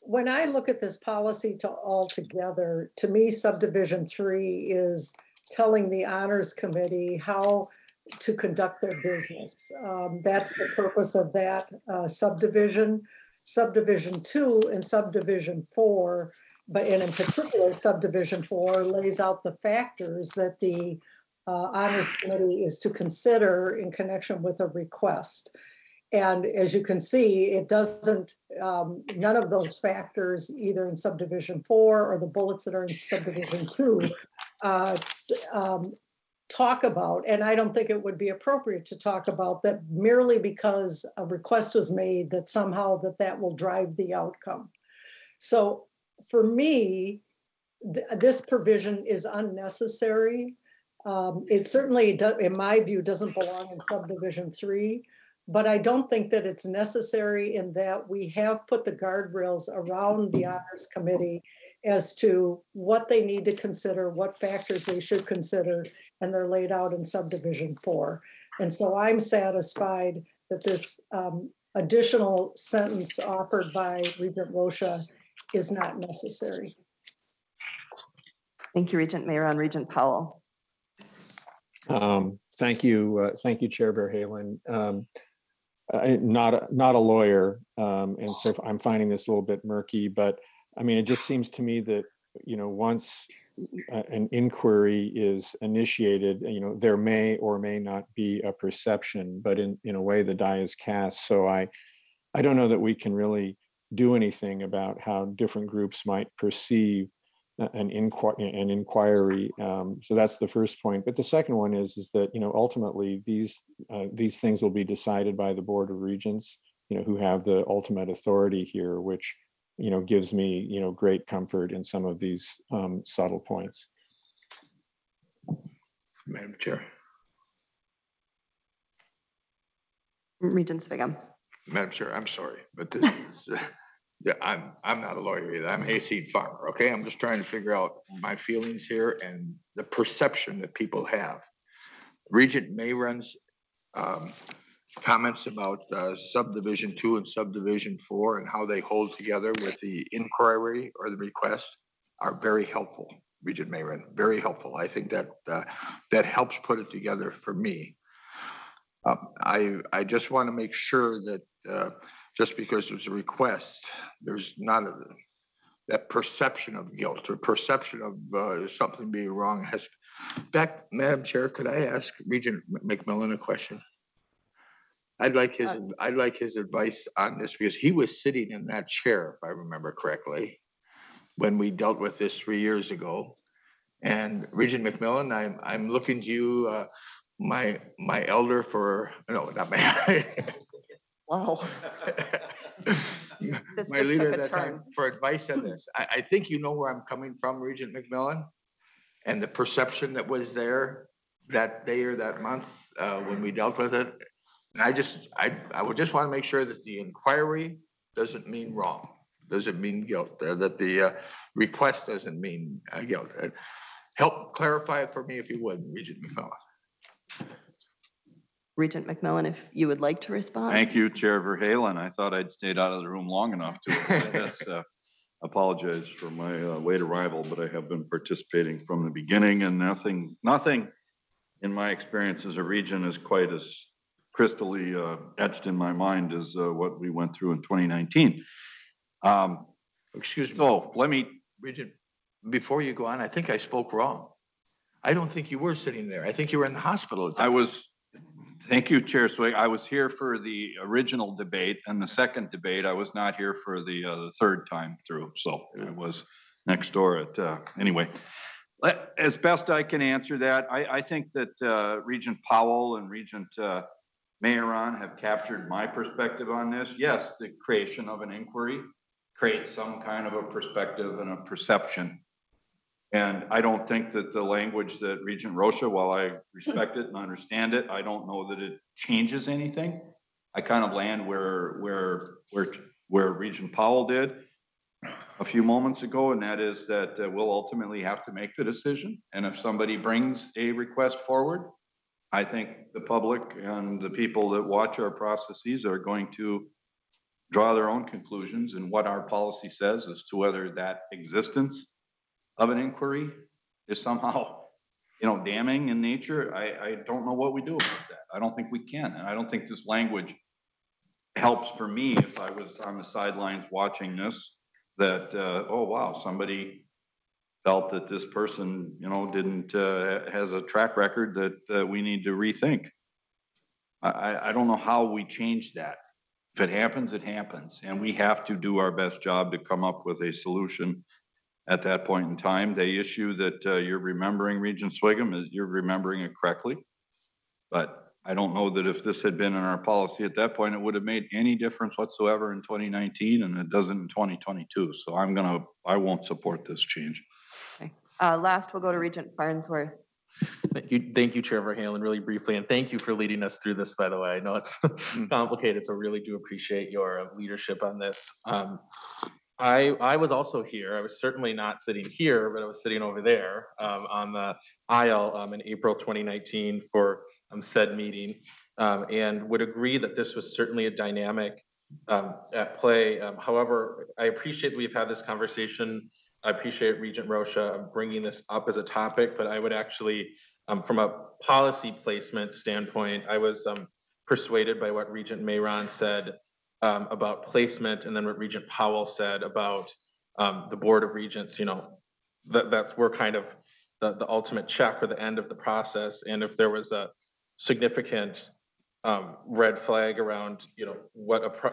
When I look at this policy to all together, to me subdivision three is telling the honors committee how to conduct their business. Um, That's the purpose of that uh, subdivision. Subdivision two and subdivision four, but and in particular subdivision four lays out the factors that the uh, honors committee is to consider in connection with a request. And as you can see, it doesn't, um, none of those factors, either in subdivision four or the bullets that are in subdivision two, uh, um, talk about, and I don't think it would be appropriate to talk about that merely because a request was made that somehow that that will drive the outcome. So for me, th- this provision is unnecessary. Um, It certainly, do- in my view, doesn't belong in subdivision three. But I don't think that it's necessary in that we have put the guardrails around the honors committee as to what they need to consider, what factors they should consider, and they're laid out in subdivision four. And so I'm satisfied that this um, additional sentence offered by Regent Rosha is not necessary. Thank you, Regent Mayeron, Regent Powell. Um, Thank you, uh, thank you, Chair Verhalen. Um, I- Not, a- not a lawyer, um, and so I'm finding this a little bit murky, but I mean, it just seems to me that, you know, once an inquiry is initiated, you know, there may or may not be a perception, but in, in a way, the die is cast. So I, I don't know that we can really do anything about how different groups might perceive an inquiry, an inquiry. Um, so that's the first point. But the second one is, is that, you know, ultimately these, uh, these things will be decided by the Board of Regents, you know, who have the ultimate authority here, which, you know, gives me, you know, great comfort in some of these um, subtle points. Madam Chair. Regent Sviggum. Madam Chair, I'm sorry, but this is, uh, yeah, I'm, I'm not a lawyer either. I'm a seed farmer, okay? I'm just trying to figure out my feelings here and the perception that people have. Regent Mayeron's um, comments about uh, subdivision two and subdivision four and how they hold together with the inquiry or the request are very helpful, Regent Mayeron, very helpful. I think that, uh, that helps put it together for me. Um, I, I just want to make sure that, uh, just because there's a request, there's not a, that perception of guilt or perception of, uh, something being wrong has, back, Madam Chair, could I ask Regent McMillan a question? I'd like his, I'd like his advice on this because he was sitting in that chair, if I remember correctly, when we dealt with this three years ago. And Regent McMillan, I'm, I'm looking to you, uh, my, my elder for, no, not my. Wow. This My just leader took at a that time turn. for advice on this. I, I think you know where I'm coming from, Regent McMillan. And the perception that was there that day or that month, uh, when we dealt with it. And I just, I, I would just want to make sure that the inquiry doesn't mean wrong, doesn't mean guilt, uh, that the, uh, request doesn't mean uh, guilt. Uh, Help clarify it for me if you would, Regent McMillan. Regent McMillan, if you would like to respond. Thank you, Chair Verhalen. I thought I'd stayed out of the room long enough to avoid this. Uh, Apologize for my uh, late arrival, but I have been participating from the beginning and nothing, nothing in my experience as a region, is quite as crystally uh, etched in my mind is uh, what we went through in 2019. Um, Excuse me, So let me, Regent, before you go on, I think I spoke wrong. I don't think you were sitting there. I think you were in the hospital. I was, thank you, Chair Swig. I was here for the original debate and the second debate. I was not here for the, uh, the third time through. So it was next door at, uh, anyway. As best I can answer that, I, I think that, uh, Regent Powell and Regent, Mayeron have captured my perspective on this. Yes, the creation of an inquiry creates some kind of a perspective and a perception. And I don't think that the language that Regent Rosha, while I respect it and understand it, I don't know that it changes anything. I kind of land where, where, where, where Regent Powell did a few moments ago, and that is that uh, we'll ultimately have to make the decision. And if somebody brings a request forward, I think the public and the people that watch our processes are going to draw their own conclusions and what our policy says as to whether that existence of an inquiry is somehow, you know, damning in nature, I, I don't know what we do about that. I don't think we can, and I don't think this language helps for me if I was on the sidelines watching this, that, uh, oh, wow, somebody felt that this person, you know, didn't, uh, has a track record that, uh, we need to rethink. I, I, don't know how we change that. If it happens, it happens, and we have to do our best job to come up with a solution at that point in time. The issue that uh, you're remembering, Regent Sviggum, is you're remembering it correctly. But I don't know that if this had been in our policy at that point, it would have made any difference whatsoever in 2019, and it doesn't in 2022. So I'm gonna, I won't support this change. Uh, last, we'll go to Regent Farnsworth. Thank you, thank you, Chair Verhalen, really briefly, and thank you for leading us through this, by the way. I know it's complicated, so really do appreciate your uh, leadership on this. Um, I, I was also here, I was certainly not sitting here, but I was sitting over there um, on the aisle um, in April 2019 for um, said meeting, um, and would agree that this was certainly a dynamic um, at play. Um, However, I appreciate we've had this conversation I appreciate Regent Rosha bringing this up as a topic, but I would actually, um, from a policy placement standpoint, I was, um, persuaded by what Regent Mayeron said, um, about placement and then what Regent Powell said about, um, the Board of Regents, you know, that, that's, we're kind of the, the ultimate check or the end of the process. And if there was a significant, um, red flag around, you know, what a,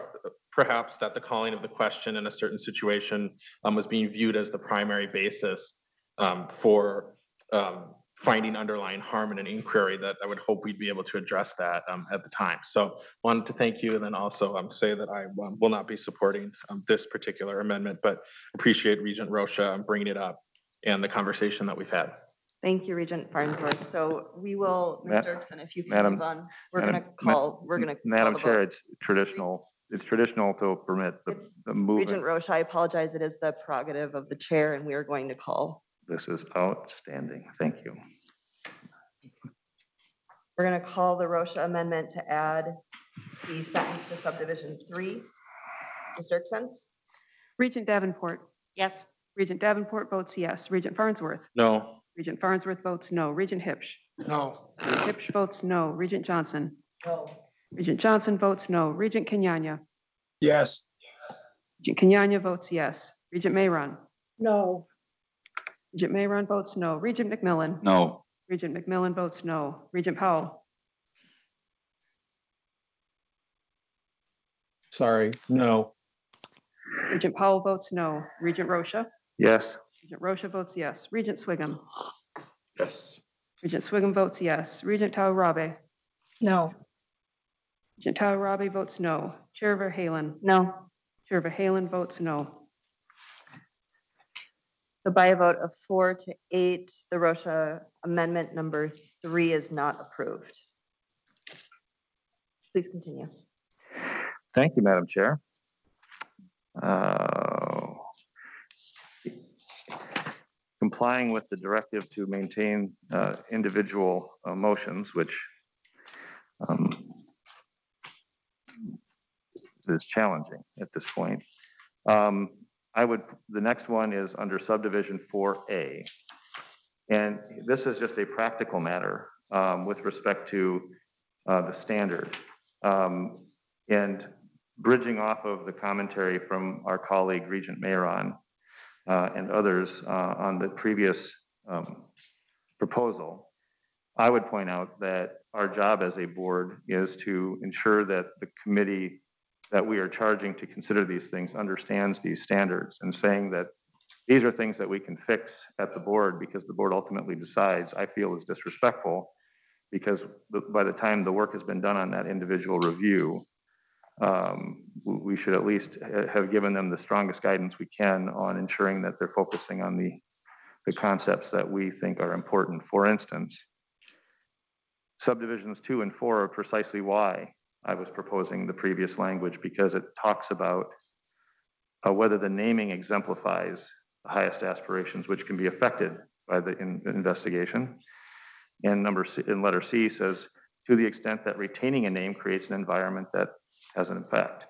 perhaps that the calling of the question in a certain situation um, was being viewed as the primary basis um, for um, finding underlying harm in an inquiry that I would hope we'd be able to address that um, at the time. So wanted to thank you and then also um, say that I um, will not be supporting um, this particular amendment, but appreciate Regent Rosha bringing it up and the conversation that we've had. Thank you, Regent Farnsworth. So we will, Ma- Ms. Dirksen, if you can Madam- move on. We're gonna Ma- call, we're gonna. Madam Chair, vote. it's traditional, it's traditional to permit the, It's the Regent movement. Rosha, I apologize. It is the prerogative of the chair and we are going to call. This is outstanding. Thank you. We're gonna call the Rosha amendment to add the sentence to subdivision three. Ms. Dirksen? Regent Davenport, Yes. Regent Davenport votes yes. Regent Farnsworth, No. Regent Farnsworth votes no. Regent Huebsch, No. Huebsch votes no. Regent Johnson, No. Regent Johnson votes no. Regent Kenyanya, Yes, Regent Kenyanya votes yes. Regent Mayeron, No, Regent Mayeron votes no. Regent McMillan, No, Regent McMillan votes no. Regent Powell, Sorry, no. Regent Powell votes no. Regent Rosha, Yes, Regent Rosha votes yes. Regent Sviggum, Yes. Regent Sviggum votes yes. Regent Thao-Urabe, no, Regent Thao-Urabe votes no. Chair Verhalen, No. Chair Verhalen votes no. So by a vote of four to eight, the Rosha amendment number three is not approved. Please continue. thank you, Madam Chair. Uh, Complying with the directive to maintain uh, individual uh, motions, which um, is challenging at this point. Um, I would, the next one is under subdivision 4A. And this is just a practical matter um, with respect to uh, the standard. Um, And bridging off of the commentary from our colleague Regent Mayeron uh, and others uh, on the previous um, proposal, I would point out that our job as a board is to ensure that the committee that we are charging to consider these things understands these standards and saying that these are things that we can fix at the board because the board ultimately decides, I feel is disrespectful because by the time the work has been done on that individual review, um, we should at least have given them the strongest guidance we can on ensuring that they're focusing on the, the concepts that we think are important. For instance, subdivisions two and four are precisely why I was proposing the previous language because it talks about uh, whether the naming exemplifies the highest aspirations, which can be affected by the in- investigation. And number C, in letter C says, to the extent that retaining a name creates an environment that has an effect.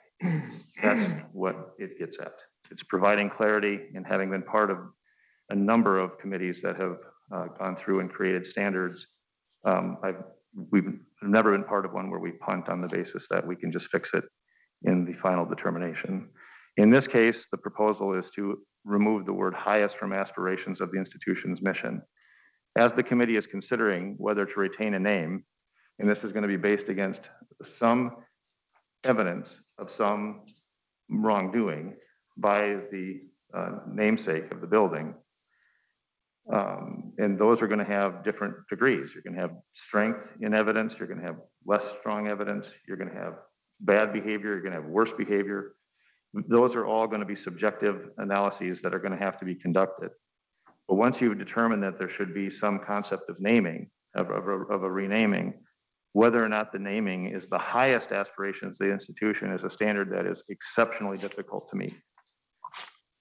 That's what it gets at. It's providing clarity and having been part of a number of committees that have uh, gone through and created standards. Um, I've, we've never been part of one where we punt on the basis that we can just fix it in the final determination. In this case, the proposal is to remove the word highest from aspirations of the institution's mission. As the committee is considering whether to retain a name, and this is going to be based against some evidence of some wrongdoing by the uh, namesake of the building. Um, And those are going to have different degrees. You're going to have strength in evidence, you're going to have less strong evidence, you're going to have bad behavior, you're going to have worse behavior. Those are all going to be subjective analyses that are going to have to be conducted. But once you've determined that there should be some concept of naming, of, of, a- of a renaming, whether or not the naming is the highest aspirations of the institution is a standard that is exceptionally difficult to meet.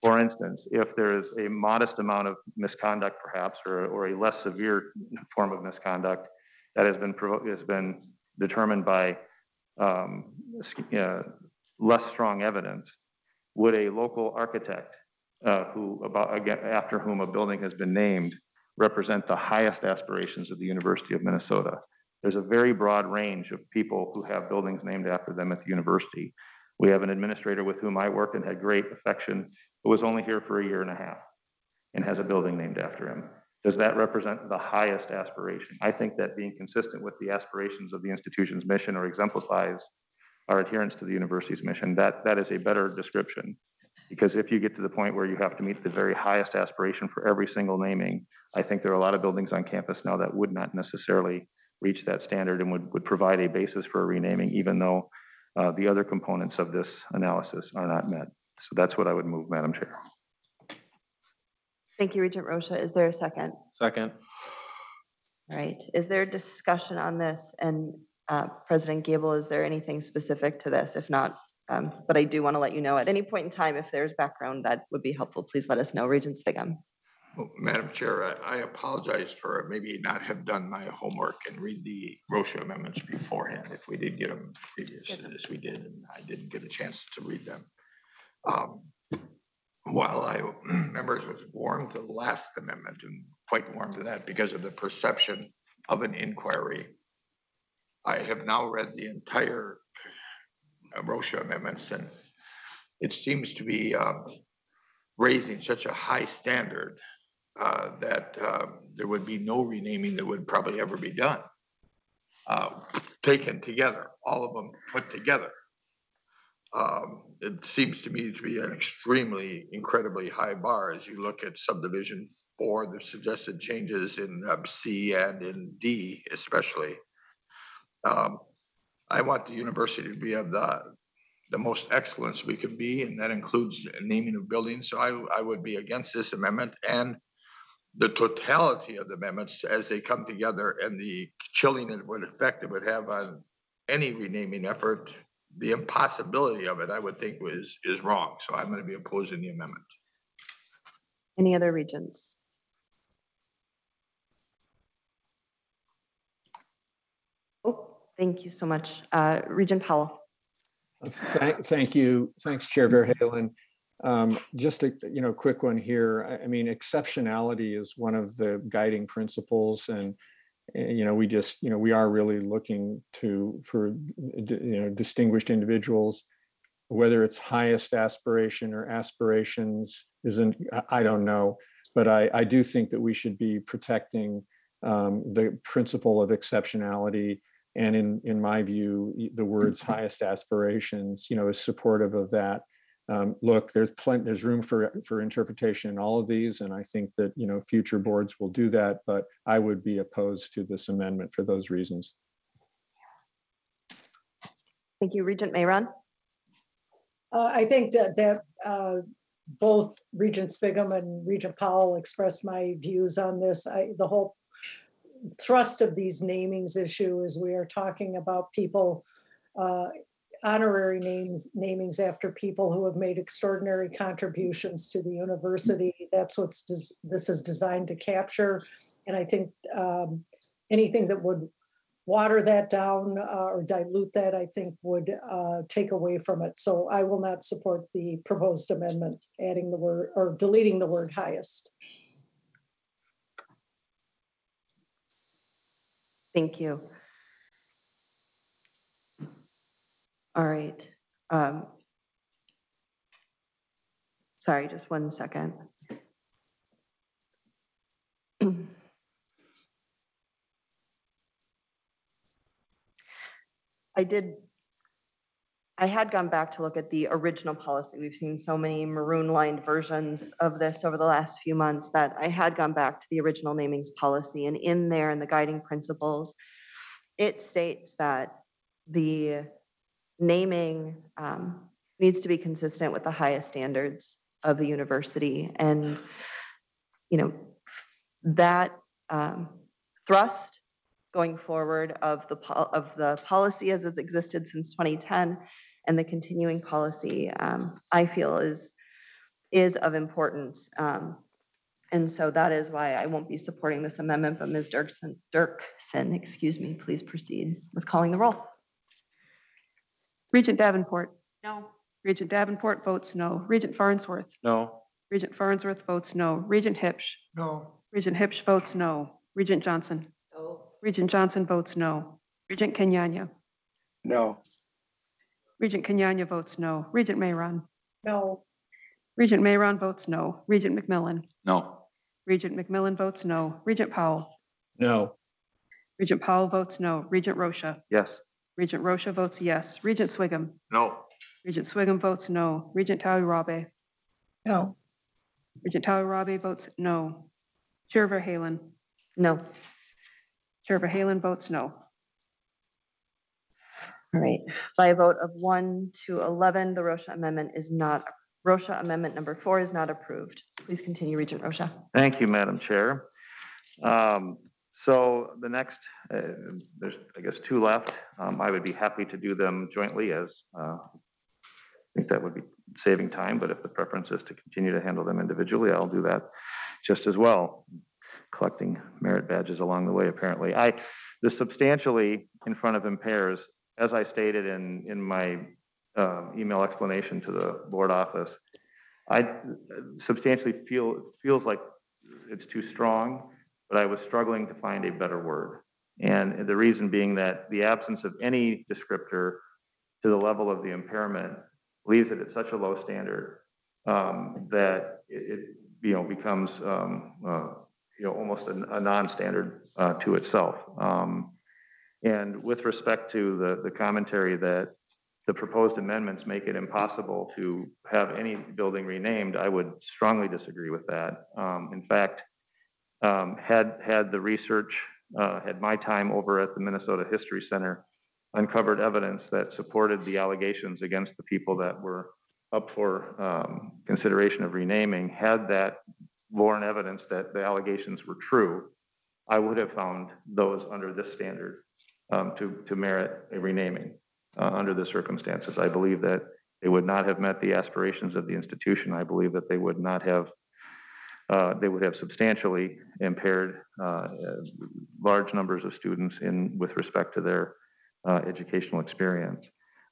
For instance, if there is a modest amount of misconduct perhaps, or, or a less severe form of misconduct that has been, has been determined by um, uh, less strong evidence, would a local architect uh, who, about, again, after whom a building has been named, represent the highest aspirations of the University of Minnesota? There's a very broad range of people who have buildings named after them at the university. We have an administrator with whom I worked and had great affection, who was only here for a year and a half and has a building named after him. Does that represent the highest aspiration? I think that being consistent with the aspirations of the institution's mission or exemplifies our adherence to the university's mission, that, that is a better description. Because if you get to the point where you have to meet the very highest aspiration for every single naming, I think there are a lot of buildings on campus now that would not necessarily reach that standard and would, would provide a basis for a renaming, even though uh, the other components of this analysis are not met. So that's what I would move, Madam Chair. Thank you, Regent Rosha. Is there a second? Second. All right, is there discussion on this? And uh, President Gabel, is there anything specific to this? If not, um, but I do want to let you know at any point in time, if there's background that would be helpful, please let us know. Regent Sviggum. Well, Madam Chair, I I apologize for maybe not have done my homework and read the Rosha amendments beforehand. If we did get them previous to this, we did, and I didn't get a chance to read them. Um, While I, members was warm to the last amendment and quite warm to that because of the perception of an inquiry. I have now read the entire uh, Rosha amendments and it seems to be um, raising such a high standard uh, that uh, there would be no renaming that would probably ever be done. uh, Taken together, all of them put together. Um, It seems to me to be an extremely incredibly high bar as you look at subdivision four, the suggested changes in um, C and in D especially. Um, I want the university to be of the, the most excellence we can be, and that includes naming of buildings. So I, I would be against this amendment and the totality of the amendments as they come together and the chilling it would affect it would have on any renaming effort, the impossibility of it, I would think was, is wrong. So I'm going to be opposing the amendment. Any other regions? Oh, thank you so much. Uh, Regent Powell. Thank, thank you. Thanks, Chair Verhalen. Um, Just a, you know, quick one here. I, mean, exceptionality is one of the guiding principles and, eh, you know, we just, you know, we are really looking to, for, you know, distinguished individuals, whether it's highest aspiration or aspirations isn't, I- I don't know. But I, I do think that we should be protecting um, the principle of exceptionality. And in, in my view, the words highest aspirations, you know, is supportive of that. Um, look, there's plenty, there's room for, for interpretation in all of these, and I think that, you know, future boards will do that, but I would be opposed to this amendment for those reasons. Thank you, Regent Mayeron. Uh, I think that, that, uh, both Regent Sviggum and Regent Powell expressed my views on this. I, the whole thrust of these namings issue is we are talking about people, uh, honorary names, namings after people who have made extraordinary contributions to the university. That's what's, des- this is designed to capture. And I think, um, anything that would water that down uh, or dilute that, I think would uh, take away from it. So I will not support the proposed amendment, adding the word or deleting the word highest. Thank you. All right. um, Sorry, just one second. I did, I had gone back to look at the original policy. We've seen so many maroon lined versions of this over the last few months that I had gone back to the original namings policy and in there in the guiding principles, it states that the naming um, needs to be consistent with the highest standards of the university. And, you know, that um, thrust going forward of the, of the policy as it's existed since 2010 and the continuing policy, um, I feel is, is of importance. Um, And so that is why I won't be supporting this amendment, but Ms. Dirksen, Dirksen, excuse me, please proceed with calling the roll. Regent Davenport, No. Regent Davenport votes no. Regent Farnsworth, No. Regent Farnsworth votes no. Regent Huebsch, No. Regent Huebsch votes no. Regent Johnson, No. Regent Johnson votes no. Regent Kenyanya, No. Regent Kenyanya votes no. Regent Mayeron, No, Regent Mayeron votes no. Regent McMillan, No. Regent McMillan votes no. Regent Powell, No, Regent Powell votes no. Regent Rosha, Yes. Regent Rosha votes yes. Regent Sviggum, No. Regent Sviggum votes no. Regent Tawny no, Regent Tawny votes no. Chair Verhalen, No. Chair Verhalen votes no. All right, by a vote of one to 11, the Rosha Amendment is not, Rosha Amendment number four is not approved. Please continue, Regent Rosha. Thank you, Madam Chair. Um, So the next, uh, there's, I guess, two left. Um, I would be happy to do them jointly as uh, I think that would be saving time, but if the preference is to continue to handle them individually, I'll do that just as well. Collecting merit badges along the way, apparently. I, the substantially in front of impairs, as I stated in, in my uh, email explanation to the board office, I substantially feel, feels like it's too strong, but I was struggling to find a better word. And the reason being that the absence of any descriptor to the level of the impairment leaves it at such a low standard um, that it, you know, becomes, um, uh, you know, almost a, a non-standard uh, to itself. Um, and with respect to the, the commentary that the proposed amendments make it impossible to have any building renamed, I would strongly disagree with that. Um, in fact, um, had, had the research, uh, had my time over at the Minnesota History Center uncovered evidence that supported the allegations against the people that were up for um, consideration of renaming, had that borne evidence that the allegations were true, I would have found those under this standard um, to, to merit a renaming uh, under the circumstances. I believe that they would not have met the aspirations of the institution. I believe that they would not have uh, they would have substantially impaired uh, large numbers of students in with respect to their uh, educational experience.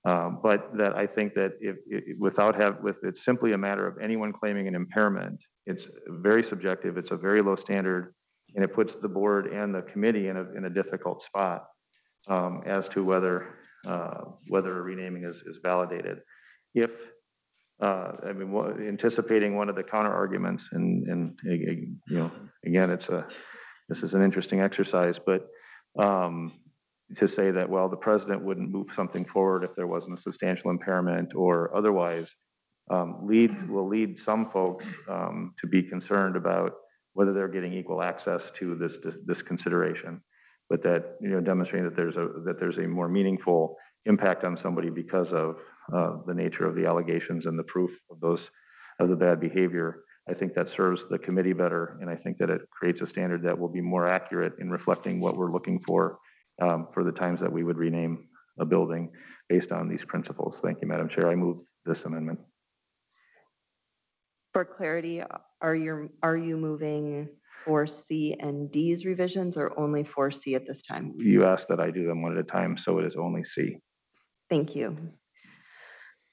Um, But that I think that if, i- without have, with, it's simply a matter of anyone claiming an impairment, it's very subjective, it's a very low standard, and it puts the board and the committee in a, in a difficult spot um, as to whether, uh, whether a renaming is, is validated. If, uh, I mean, anticipating one of the counter arguments, and, and, you know, again, it's a, this is an interesting exercise, but um, to say that, well, the president wouldn't move something forward if there wasn't a substantial impairment or otherwise, um, lead, will lead some folks um, to be concerned about whether they're getting equal access to this, this consideration. But that, you know, demonstrating that there's a, that there's a more meaningful impact on somebody because of uh, the nature of the allegations and the proof of those, of the bad behavior. I think that serves the committee better, and I think that it creates a standard that will be more accurate in reflecting what we're looking for um, for the times that we would rename a building based on these principles. Thank you, Madam Chair. I move this amendment. For clarity, are you, are you moving for C and D's revisions or only for C at this time? You asked that I do them one at a time, so it is only C. Thank you.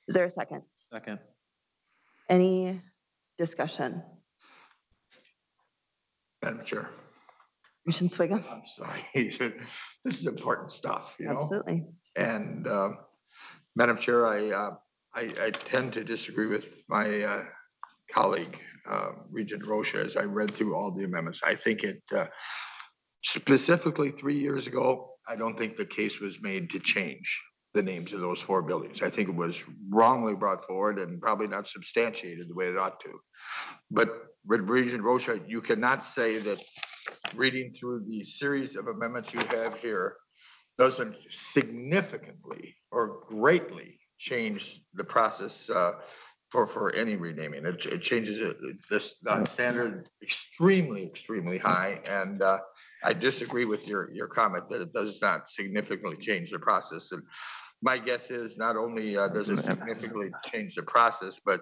Is there a second? Second. Any discussion? Madam Chair, Commissioner Sviggum? I'm sorry. This is important stuff, you know? Absolutely. And um, Madam Chair, I, uh, I, I tend to disagree with my uh, colleague, uh, Regent Rosha, as I read through all the amendments. I think it, uh, specifically three years ago, I don't think the case was made to change the names of those four buildings. I think it was wrongly brought forward and probably not substantiated the way it ought to. But with Regent Rosha, you cannot say that reading through the series of amendments you have here doesn't significantly or greatly change the process uh, for, for any renaming. It, it changes it, this uh, standard extremely, extremely high. And uh, I disagree with your, your comment that it does not significantly change the process. And my guess is not only uh, does it significantly change the process, but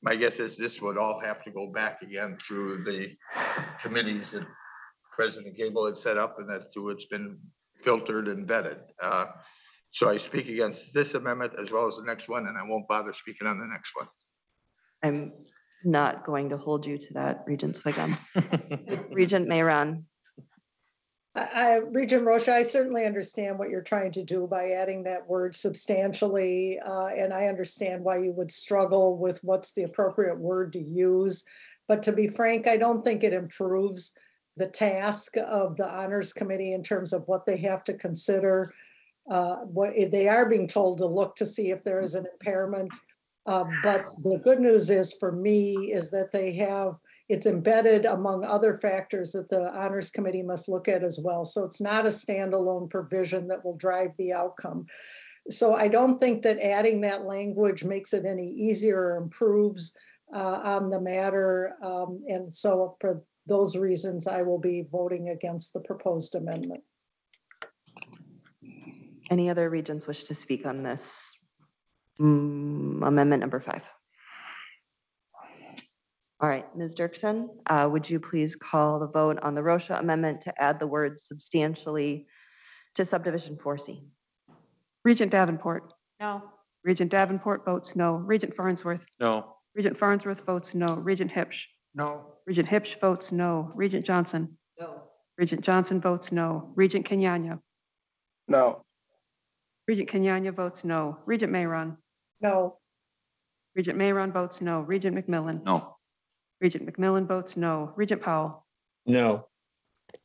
my guess is this would all have to go back again through the committees that President Gabel had set up and that through it's been filtered and vetted. Uh, So I speak against this amendment as well as the next one, and I won't bother speaking on the next one. I'm not going to hold you to that, Regent Sviggum. Regent Mayron, I, I- Regent Rosha, I certainly understand what you're trying to do by adding that word substantially. uh, And I understand why you would struggle with what's the appropriate word to use. But to be frank, I don't think it improves the task of the honors committee in terms of what they have to consider. Uh, What, if they are being told to look to see if there is an impairment. Uh, But the good news is for me is that they have it's embedded among other factors that the honors committee must look at as well. So it's not a standalone provision that will drive the outcome. So I don't think that adding that language makes it any easier or improves uh, on the matter. Um, And so for those reasons, I will be voting against the proposed amendment. any other regents wish to speak on this? Mm, Amendment number five. All right, Ms. Dirksen, uh, would you please call the vote on the Rosha amendment to add the word substantially to subdivision 4C? Regent Davenport. No. Regent Davenport votes no. Regent Farnsworth. No. Regent Farnsworth votes no. Regent Huebsch. No. Regent Huebsch votes no. Regent Johnson. No. Regent Johnson votes no. Regent Kenyanya. No. Regent Kenyanya votes no. Regent Mayeron. No, Regent Mayeron votes no. Regent McMillan. No. Regent McMillan votes no. Regent Powell. No.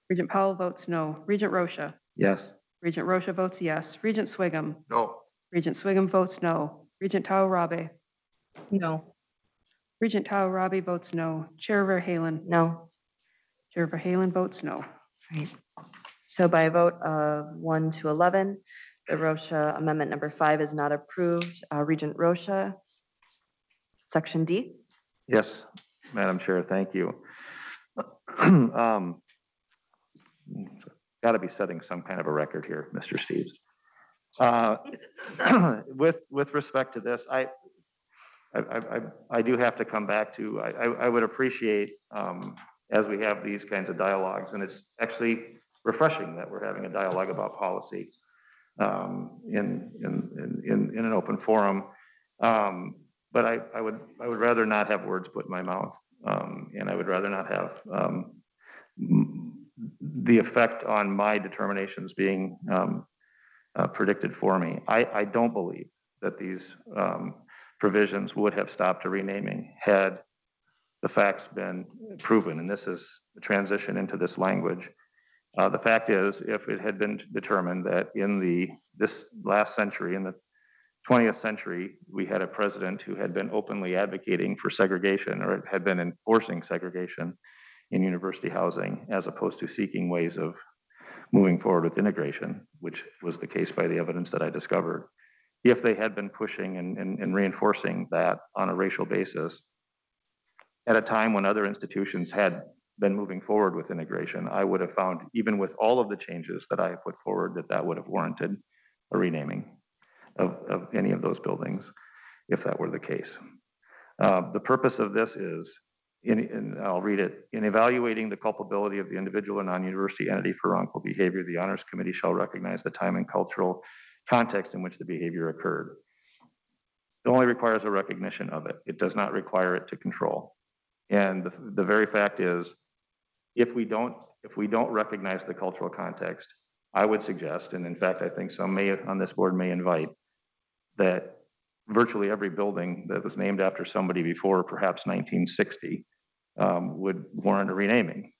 Regent Powell votes no. Regent Rosha. Yes. Regent Rosha votes yes. Regent Sviggum. No, Regent Sviggum votes no. Regent Thao-Urabe. No. Regent Thao-Urabe votes no. Chair Verhalen. No. Chair Verhalen votes no. Right. So by a vote of one to 11, the Rosha amendment number five is not approved. Uh, Regent Rosha, section D. Yes, Madam Chair, thank you. Um, Got to be setting some kind of a record here, Mr. Steeves. Uh, With, with respect to this, I, I, I, I- do have to come back to, I, I- I would appreciate, um, as we have these kinds of dialogues, and it's actually refreshing that we're having a dialogue about policy. um, in, in, in, in an open forum. Um, But I, I would, I would rather not have words put in my mouth. um, And I would rather not have um, the effect on my determinations being um, uh, predicted for me. I, I don't believe that these um, provisions would have stopped a renaming had the facts been proven, and this is the transition into this language. Uh, the fact is, if it had been determined that in the, this last century, in the 20th century, we had a president who had been openly advocating for segregation or had been enforcing segregation in university housing as opposed to seeking ways of moving forward with integration, which was the case by the evidence that I discovered. If they had been pushing and, and, and reinforcing that on a racial basis, at a time when other institutions had been moving forward with integration, I would have found, even with all of the changes that I have put forward, that that would have warranted a renaming of, of any of those buildings, if that were the case. Uh, The purpose of this is, in, in, I'll read it, in evaluating the culpability of the individual or non-university entity for wrongful behavior, the honors committee shall recognize the time and cultural context in which the behavior occurred. It only requires a recognition of it. It does not require it to control. And the, the very fact is, if we don't, if we don't recognize the cultural context, I would suggest, and in fact, I think some may, on this board may invite, that virtually every building that was named after somebody before perhaps 1960 um, would warrant a renaming.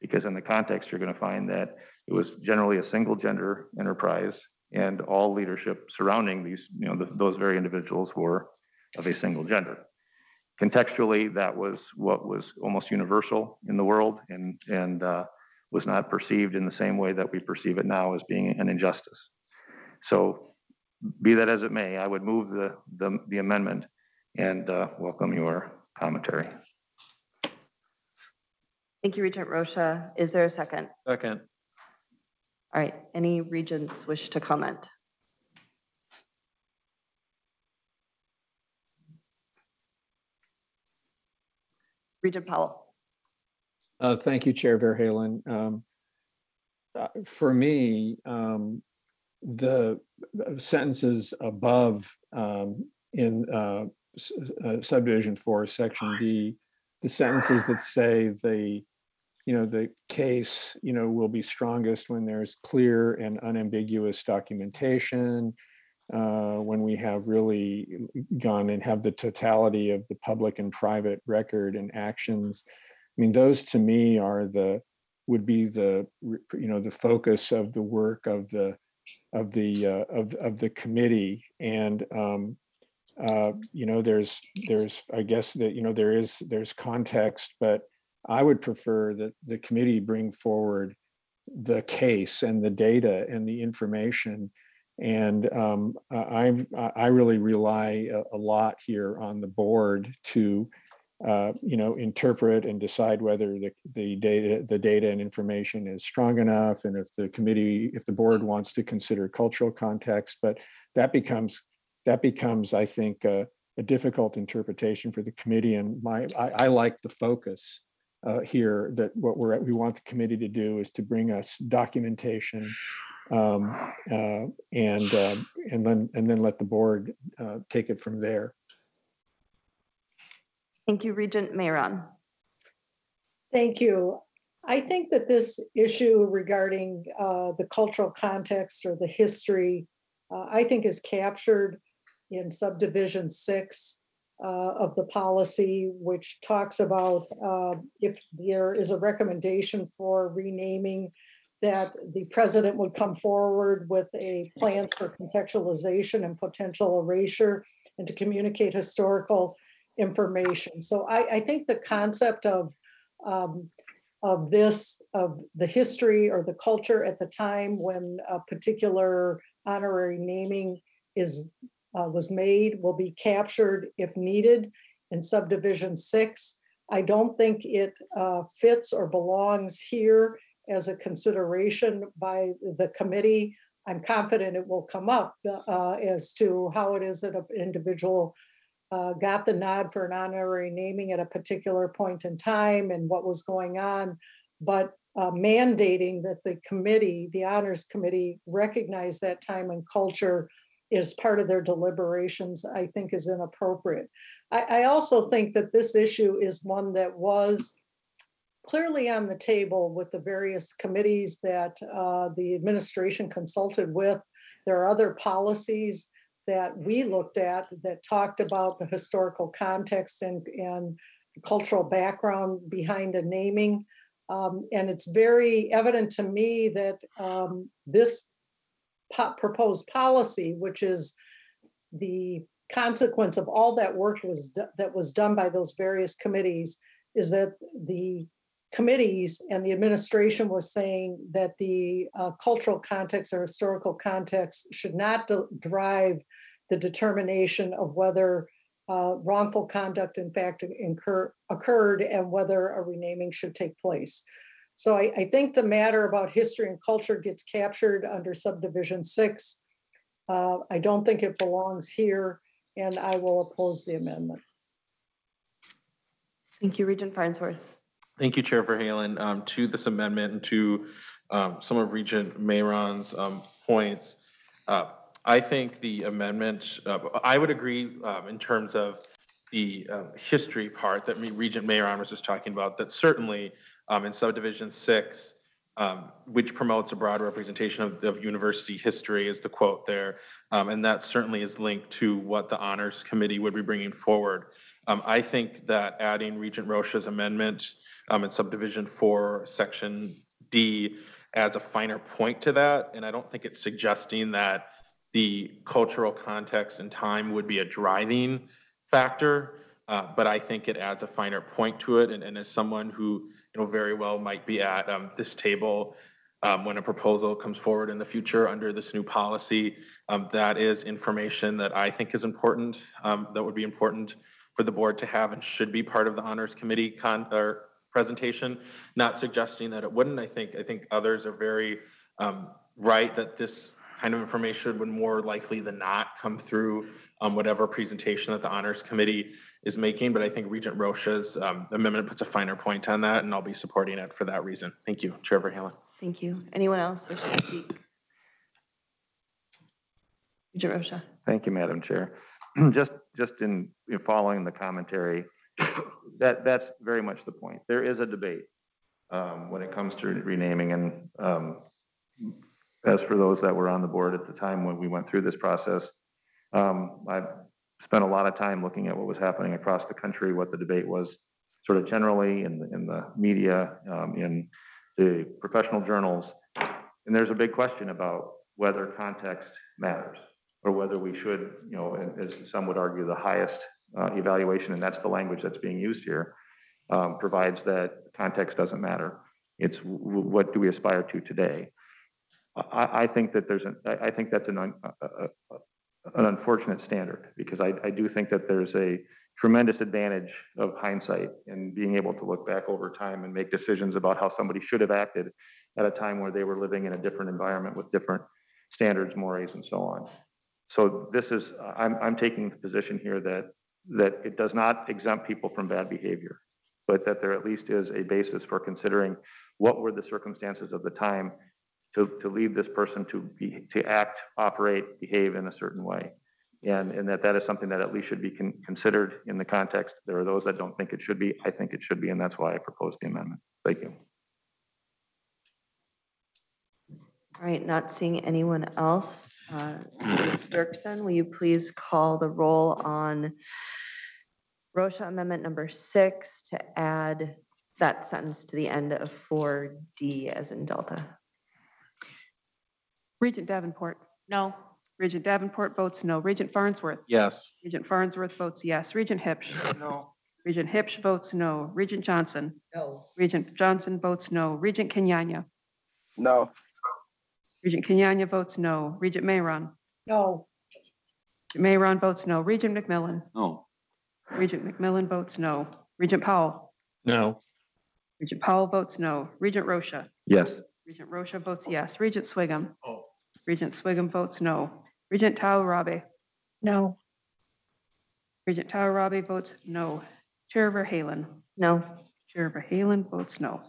Because in the context, you're going to find that it was generally a single gender enterprise and all leadership surrounding these, you know, th- those very individuals were of a single gender. Contextually, that was what was almost universal in the world and, and uh, was not perceived in the same way that we perceive it now as being an injustice. So be that as it may, I would move the, the, the amendment and uh, welcome your commentary. Thank you, Regent Rosha. Is there a second? Second. All right, any regents wish to comment? Regent Powell. Uh, Thank you, Chair Verhalen. Um, uh, For me, um, the sentences above um, in uh, uh, subdivision four, section D, the sentences that say the, you know, the case, you know, will be strongest when there's clear and unambiguous documentation, uh, when we have really gone and have the totality of the public and private record and actions. I mean, those to me are the, would be the, you know, the focus of the work of the, of the, uh, of, of the committee. And, um, uh, you know, there's, there's, I guess that, you know, there is, there's context, but I would prefer that the committee bring forward the case and the data and the information. And um, I, I really rely a, a lot here on the board to, uh, you know, interpret and decide whether the, the data, the data and information is strong enough. And if the committee, if the board wants to consider cultural context, but that becomes, that becomes, I think, uh, a difficult interpretation for the committee. And my, I, I like the focus uh, here that what we're, we want the committee to do is to bring us documentation um, uh, and, um, and then, and then let the board take it from there. Thank you, Regent Mayeron. Thank you. I think that this issue regarding uh, the cultural context or the history, uh, I think is captured in subdivision six uh, of the policy, which talks about uh, if there is a recommendation for renaming, that the president would come forward with a plan for contextualization and potential erasure and to communicate historical information. So I, I think the concept of um, of this, of the history or the culture at the time when a particular honorary naming is, uh, was made will be captured if needed in subdivision six. I don't think it uh, fits or belongs here as a consideration by the committee. I'm confident it will come up uh, as to how it is that an individual uh, got the nod for an honorary naming at a particular point in time and what was going on. But uh, mandating that the committee, the honors committee, recognize that time and culture as part of their deliberations, I think is inappropriate. I, I also think that this issue is one that was clearly on the table with the various committees that uh, the administration consulted with. There are other policies that we looked at that talked about the historical context and, and cultural background behind a naming. Um, and it's very evident to me that um, this po- proposed policy, which is the consequence of all that work was do- that was done by those various committees, is that the committees and the administration was saying that the uh, cultural context or historical context should not drive the determination of whether uh, wrongful conduct in fact incur, occurred and whether a renaming should take place. So I, I think the matter about history and culture gets captured under subdivision six. Uh, I don't think it belongs here and I will oppose the amendment. Thank you, Regent Farnsworth. Thank you, Chair Verhalen. Um, to this amendment and to um, some of Regent Mayeron's um, points, uh, I think the amendment, uh, I would agree um, in terms of the um, history part that Regent Mayeron was just talking about, that certainly um, in subdivision six, um, which promotes a broad representation of, of university history is the quote there. Um, and that certainly is linked to what the honors committee would be bringing forward. Um, I think that adding Regent Rosha's amendment um, in subdivision four, section D adds a finer point to that. And I don't think it's suggesting that the cultural context and time would be a driving factor. Uh, but I think it adds a finer point to it. And, and as someone who, you know, very well might be at um, this table um, when a proposal comes forward in the future under this new policy, um, that is information that I think is important, um, that would be important for the board to have and should be part of the honors committee con or presentation. Not suggesting that it wouldn't. I think I think others are very um, right that this kind of information would more likely than not come through um, whatever presentation that the honors committee is making. But I think Regent Rosha's um, amendment puts a finer point on that, and I'll be supporting it for that reason. Thank you, Chair Verhalen. Thank you. Anyone else wish to speak? Regent Rosha. Thank you, Madam Chair. Just, just in in following the commentary, that, that's very much the point. There is a debate um, when it comes to renaming and um, as for those that were on the board at the time when we went through this process, um, I spent a lot of time looking at what was happening across the country, what the debate was sort of generally in, the- in the media, um, in the professional journals. And there's a big question about whether context matters or whether we should, you know, as some would argue, the highest uh, evaluation, and that's the language that's being used here, um, provides that context doesn't matter. It's what do we aspire to today? I, I think that there's an, I, think that's an, un- an unfortunate standard because I, I do think that there's a tremendous advantage of hindsight and being able to look back over time and make decisions about how somebody should have acted at a time where they were living in a different environment with different standards, mores, and so on. So this is, I'm, I'm taking the position here that, that it does not exempt people from bad behavior, but that there at least is a basis for considering what were the circumstances of the time to, to lead this person to be, to act, operate, behave in a certain way. And, and that that is something that at least should be con- considered in the context. There are those that don't think it should be. I think it should be, and that's why I proposed the amendment. Thank you. All right, not seeing anyone else. Uh, Ms. Dirksen, will you please call the roll on Rosha Amendment number six to add that sentence to the end of 4D as in Delta? Regent Davenport, No. Regent Davenport votes no. Regent Farnsworth, Yes. Regent Farnsworth votes yes. Regent Huebsch, No. Regent Huebsch votes no. Regent Johnson, No. Regent Johnson votes no. Regent Kenyanya, No. Regent Kenyanya votes no. Regent Mayeron, No, Mayeron votes no. Regent McMillan, No. Regent McMillan votes no. Regent Powell, No. Regent Powell votes no. Regent Rosha, Yes. Regent Rosha votes yes. Regent Sviggum, Oh. Regent Sviggum votes no. Regent Thao-Urabe, no, Regent Thao-Urabe votes no. Chair Verhalen, No. Chair Verhalen votes no.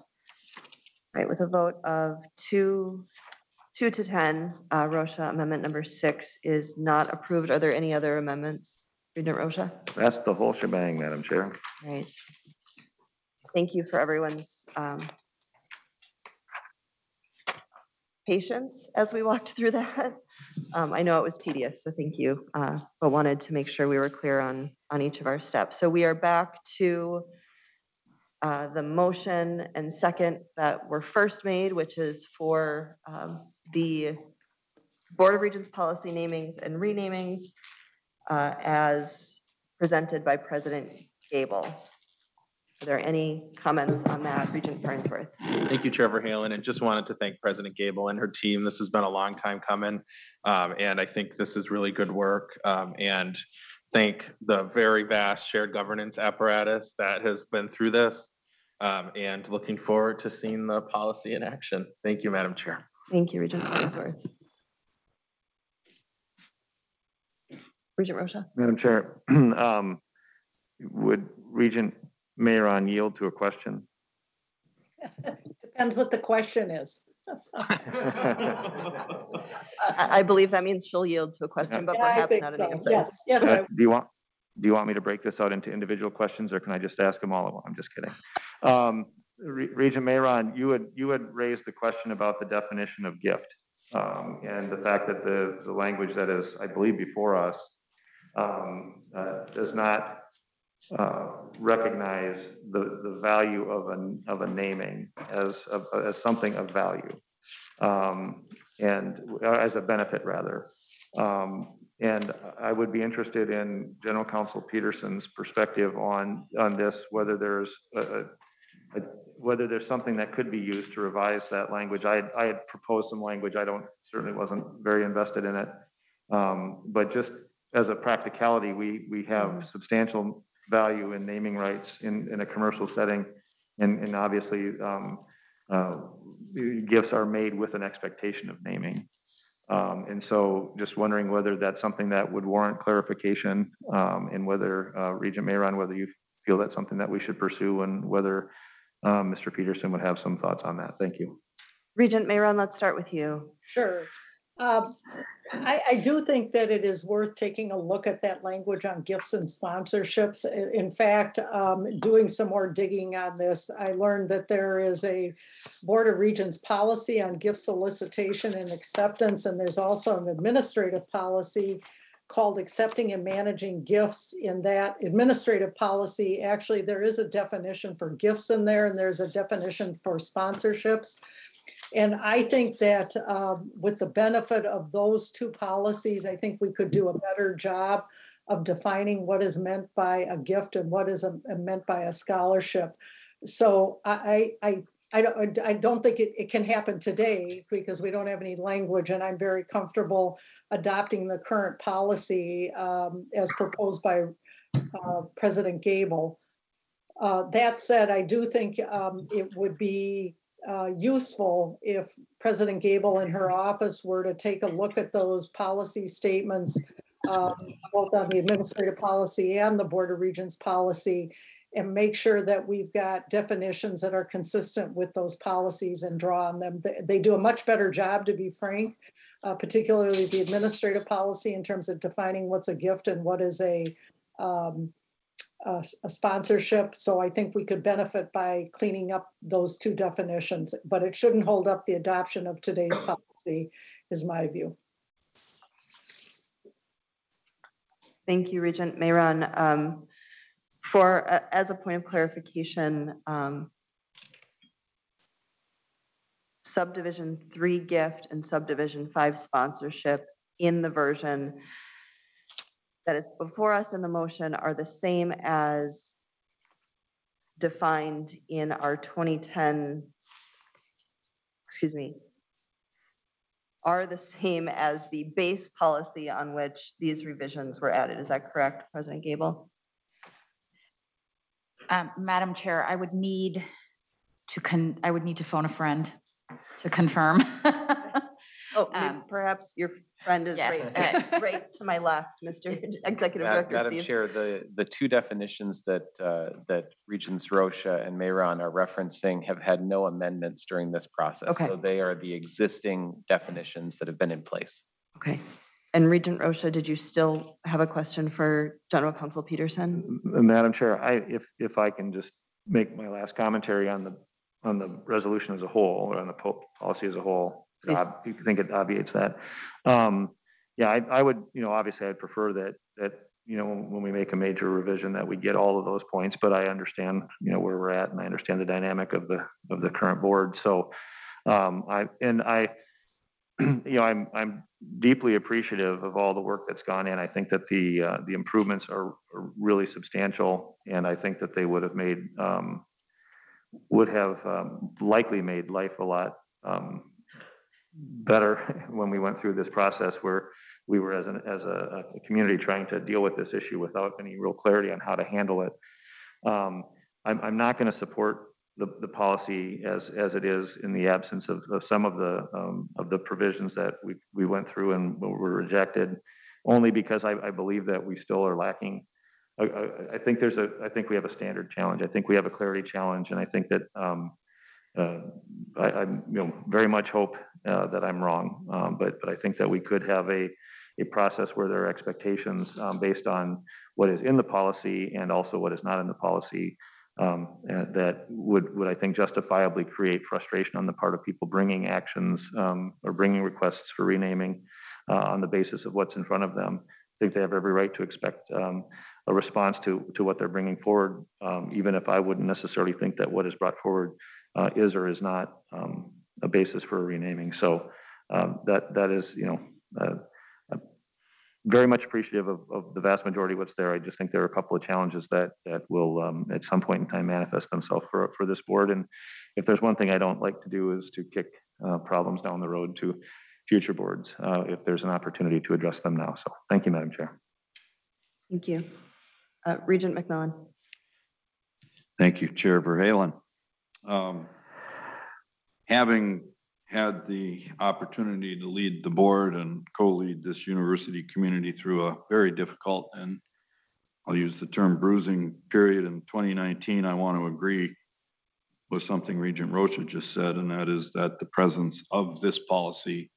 Right, with a vote of two, two to 10, uh, Rosha amendment number six is not approved. Are there any other amendments? Regent Rosha? That's the whole shebang, Madam Chair. Right. Thank you for everyone's um, patience as we walked through that. Um, I know it was tedious, so thank you, uh, but wanted to make sure we were clear on, on each of our steps. So we are back to uh, the motion and second that were first made, which is for um, the Board of Regents policy namings and renamings uh, as presented by President Gabel. Are there any comments on that, Regent Farnsworth? Thank you, Trevor Verhalen, and just wanted to thank President Gabel and her team. This has been a long time coming. um, And I think this is really good work. um, And thank the very vast shared governance apparatus that has been through this. um, And looking forward to seeing the policy in action. Thank you, Madam Chair. Thank you, Regent Farnsworth. Regent Rosha? Madam Chair, um, would Regent Mayeron yield to a question? Depends what the question is. I, I believe that means she'll yield to a question, but Yeah, I perhaps think not an so. answer. Yes, yes, Uh, I- Do you want, do you want me to break this out into individual questions, or can I just ask them all at once? I'm just kidding. Um, Re- Regent Mayeron, you had, you had raised the question about the definition of gift, um, and the fact that the, the language that is, I believe, before us, um, uh, does not uh, recognize the, the value of a, of a naming as, of- as something of value, um, and, uh, as a benefit, rather. Um, And I would be interested in General Counsel Peterson's perspective on, on this, whether there's, a- a- a- whether there's something that could be used to revise that language. I, had- I had proposed some language, I don't, certainly wasn't very invested in it. Um, But just as a practicality, we, we have substantial value in naming rights in, in a commercial setting. And, and obviously, um, uh, gifts are made with an expectation of naming. Um, And so just wondering whether that's something that would warrant clarification um, and whether uh, Regent Mayeron, whether you feel that's something that we should pursue and whether um, Mr. Peterson would have some thoughts on that. Thank you. Regent Mayeron, let's start with you. Sure. Um, I, I do think that it is worth taking a look at that language on gifts and sponsorships. In fact, um, doing some more digging on this, I learned that there is a Board of Regents policy on gift solicitation and acceptance, and there's also an administrative policy called accepting and managing gifts. In that administrative policy, actually, there is a definition for gifts in there, and there's a definition for sponsorships. And I think that um, with the benefit of those two policies, I think we could do a better job of defining what is meant by a gift and what is a- meant by a scholarship. So I, I, I- don't, I don't think it, it can happen today because we don't have any language and I'm very comfortable adopting the current policy um, as proposed by uh, President Gabel. Uh, That said, I do think um, it would be uh, useful if President Gabel and her office were to take a look at those policy statements, um, both on the administrative policy and the Board of Regents policy, and make sure that we've got definitions that are consistent with those policies and draw on them. They- They do a much better job, to be frank, uh, particularly the administrative policy in terms of defining what's a gift and what is a um, a a sponsorship. So I think we could benefit by cleaning up those two definitions, but it shouldn't hold up the adoption of today's policy, is my view. Thank you, Regent Mayeron. Um, For, a- as a point of clarification, um, subdivision three gift and subdivision five sponsorship in the version that is before us in the motion are the same as defined in our 2010, excuse me, are the same as the base policy on which these revisions were added. Is that correct, President Gabel? Um, Madam Chair, I would need to con, I would need to phone a friend to confirm. Oh, may- Um, perhaps your friend is yes, right, right to my left, Mr. Executive Ma- Director Madam Steve. Chair, the, the two definitions that, uh, that Regents Rosha and Mayeron are referencing have had no amendments during this process. Okay. So they are the existing definitions that have been in place. Okay. And Regent Rosha, did you still have a question for General Counsel Peterson? M- Madam Chair, I, if, if I can just make my last commentary on the, on the resolution as a whole, or on the po- policy as a whole. Uh, You think it obviates that. Um, Yeah, I, I would, you know, obviously I'd prefer that, that, you know, when we make a major revision, that we get all of those points, but I understand, you know, where we're at and I understand the dynamic of the, of the current board. So um, I, and I, you know, I'm, I'm deeply appreciative of all the work that's gone in. I think that the, uh, the improvements are are really substantial, and I think that they would have made, um, would have um, likely made life a lot um, better when we went through this process where we were as an, as a, a community trying to deal with this issue without any real clarity on how to handle it. Um, I'm, I'm not going to support the, the policy as, as it is in the absence of, of some of the, um, of the provisions that we, we went through and were rejected, only because I, I believe that we still are lacking. I, I, think there's a, I think we have a standard challenge. I think we have a clarity challenge, and I think that, um, uh, I, I, you know, very much hope, uh, that I'm wrong. Um, but, but I think that we could have a, a process where there are expectations, um, based on what is in the policy and also what is not in the policy um, uh, that would, would I think justifiably create frustration on the part of people bringing actions um, or bringing requests for renaming uh, on the basis of what's in front of them. I think they have every right to expect um, a response to, to what they're bringing forward, um, even if I wouldn't necessarily think that what is brought forward uh, is or is not um, a basis for a renaming. So um, that, that is, you know, uh, very much appreciative of, of the vast majority of what's there. I just think there are a couple of challenges that, that will, um, at some point in time, manifest themselves for, for this board. And if there's one thing I don't like to do is to kick, uh, problems down the road to future boards, uh, if there's an opportunity to address them now. So thank you, Madam Chair. Thank you. Uh, Regent McMillan. Thank you, Chair Verhalen. Um, Having had the opportunity to lead the board and co-lead this university community through a very difficult and I'll use the term bruising period in 2019, I want to agree with something Regent Rosha just said, and that is that the presence of this policy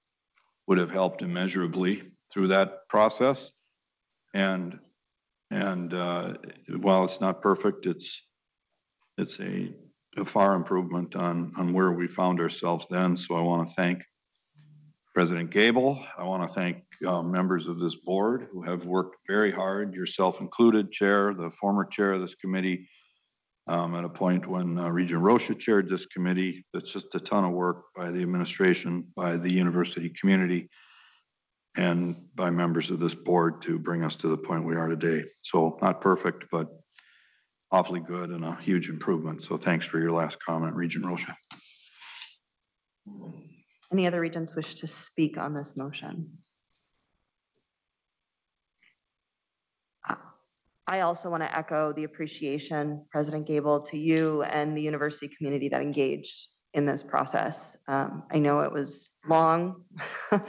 would have helped immeasurably through that process. And, and uh, while it's not perfect, it's, it's a, a far improvement on, on where we found ourselves then. So I want to thank President Gabel. I want to thank uh, members of this board who have worked very hard, yourself included, Chair, the former chair of this committee, um, at a point when uh, Regent Rosha chaired this committee. That's just a ton of work by the administration, by the university community, and by members of this board to bring us to the point we are today. So not perfect, but awfully good and a huge improvement. So thanks for your last comment, Regent Rosha. Any other regents wish to speak on this motion? I- also want to echo the appreciation, President Gabel, to you and the university community that engaged in this process. Um, I know it was long,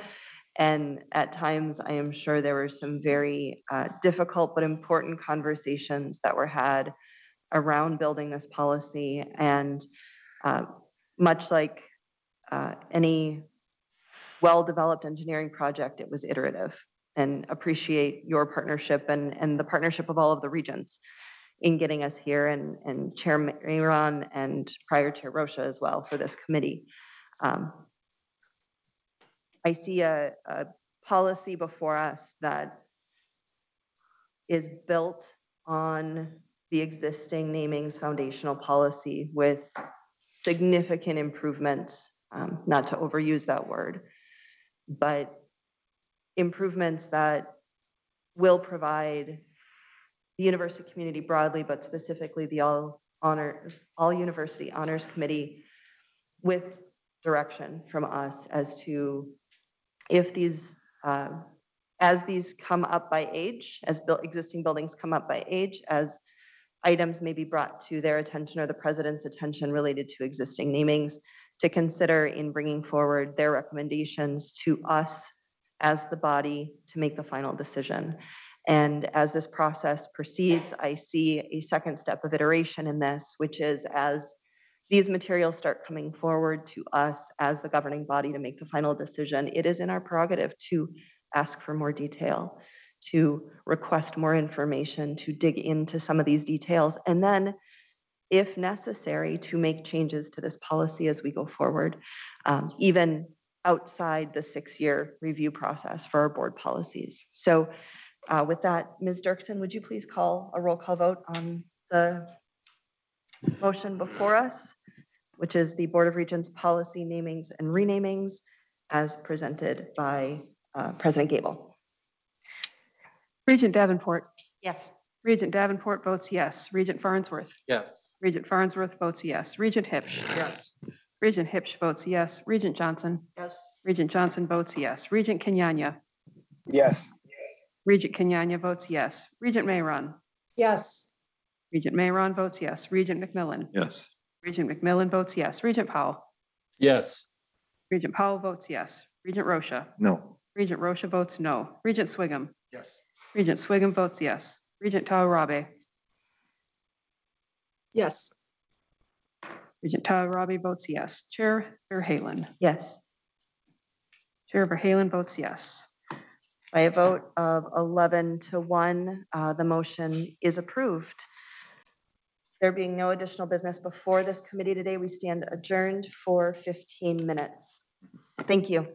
and at times, I am sure there were some very uh, difficult but important conversations that were had around building this policy. And uh, much like uh, any well-developed engineering project, it was iterative and appreciate your partnership and, and the partnership of all of the regions in getting us here and, and Chair Mayeron and prior Chair Rosha as well for this committee. Um, I see a, a policy before us that is built on the existing namings foundational policy with significant improvements, um, not to overuse that word, but improvements that will provide the university community broadly, but specifically the all honors, all university honors committee with direction from us as to if these, uh, as these come up by age, as existing buildings come up by age, as items may be brought to their attention or the president's attention related to existing namings, to consider in bringing forward their recommendations to us as the body to make the final decision. And as this process proceeds, I see a second step of iteration in this, which is as these materials start coming forward to us as the governing body to make the final decision, it is in our prerogative to ask for more detail, to request more information, to dig into some of these details, and then if necessary, to make changes to this policy as we go forward, um, even outside the six-year review process for our board policies. So uh, with that, Ms. Dirksen, would you please call a roll call vote on the motion before us, which is the Board of Regents policy namings and renamings as presented by uh, President Gabel? Regent Davenport, Yes. Regent Davenport votes yes. Regent Farnsworth, Yes. Regent Farnsworth votes yes. Regent Huebsch. Yes. Regent Huebsch votes yes. Regent Johnson. Yes. Regent Johnson votes yes. Regent Kenyanya. Yes. Regent Kenyanya votes yes. Regent Mayeron. Yes. Regent Mayeron votes yes. Regent McMillan. Yes. Regent McMillan votes yes. Regent Powell. Yes. Regent Powell votes yes. Regent Rosha. No. Regent Rosha votes no. Regent Sviggum. Yes. Regent Sviggum votes yes. Regent Thao-Urabe. Yes. Regent Thao-Urabe votes yes. Chair Verhalen. Yes. Chair Verhalen votes yes. By a vote of 11 to 1, uh, the motion is approved. There being no additional business before this committee today, we stand adjourned for 15 minutes. Thank you.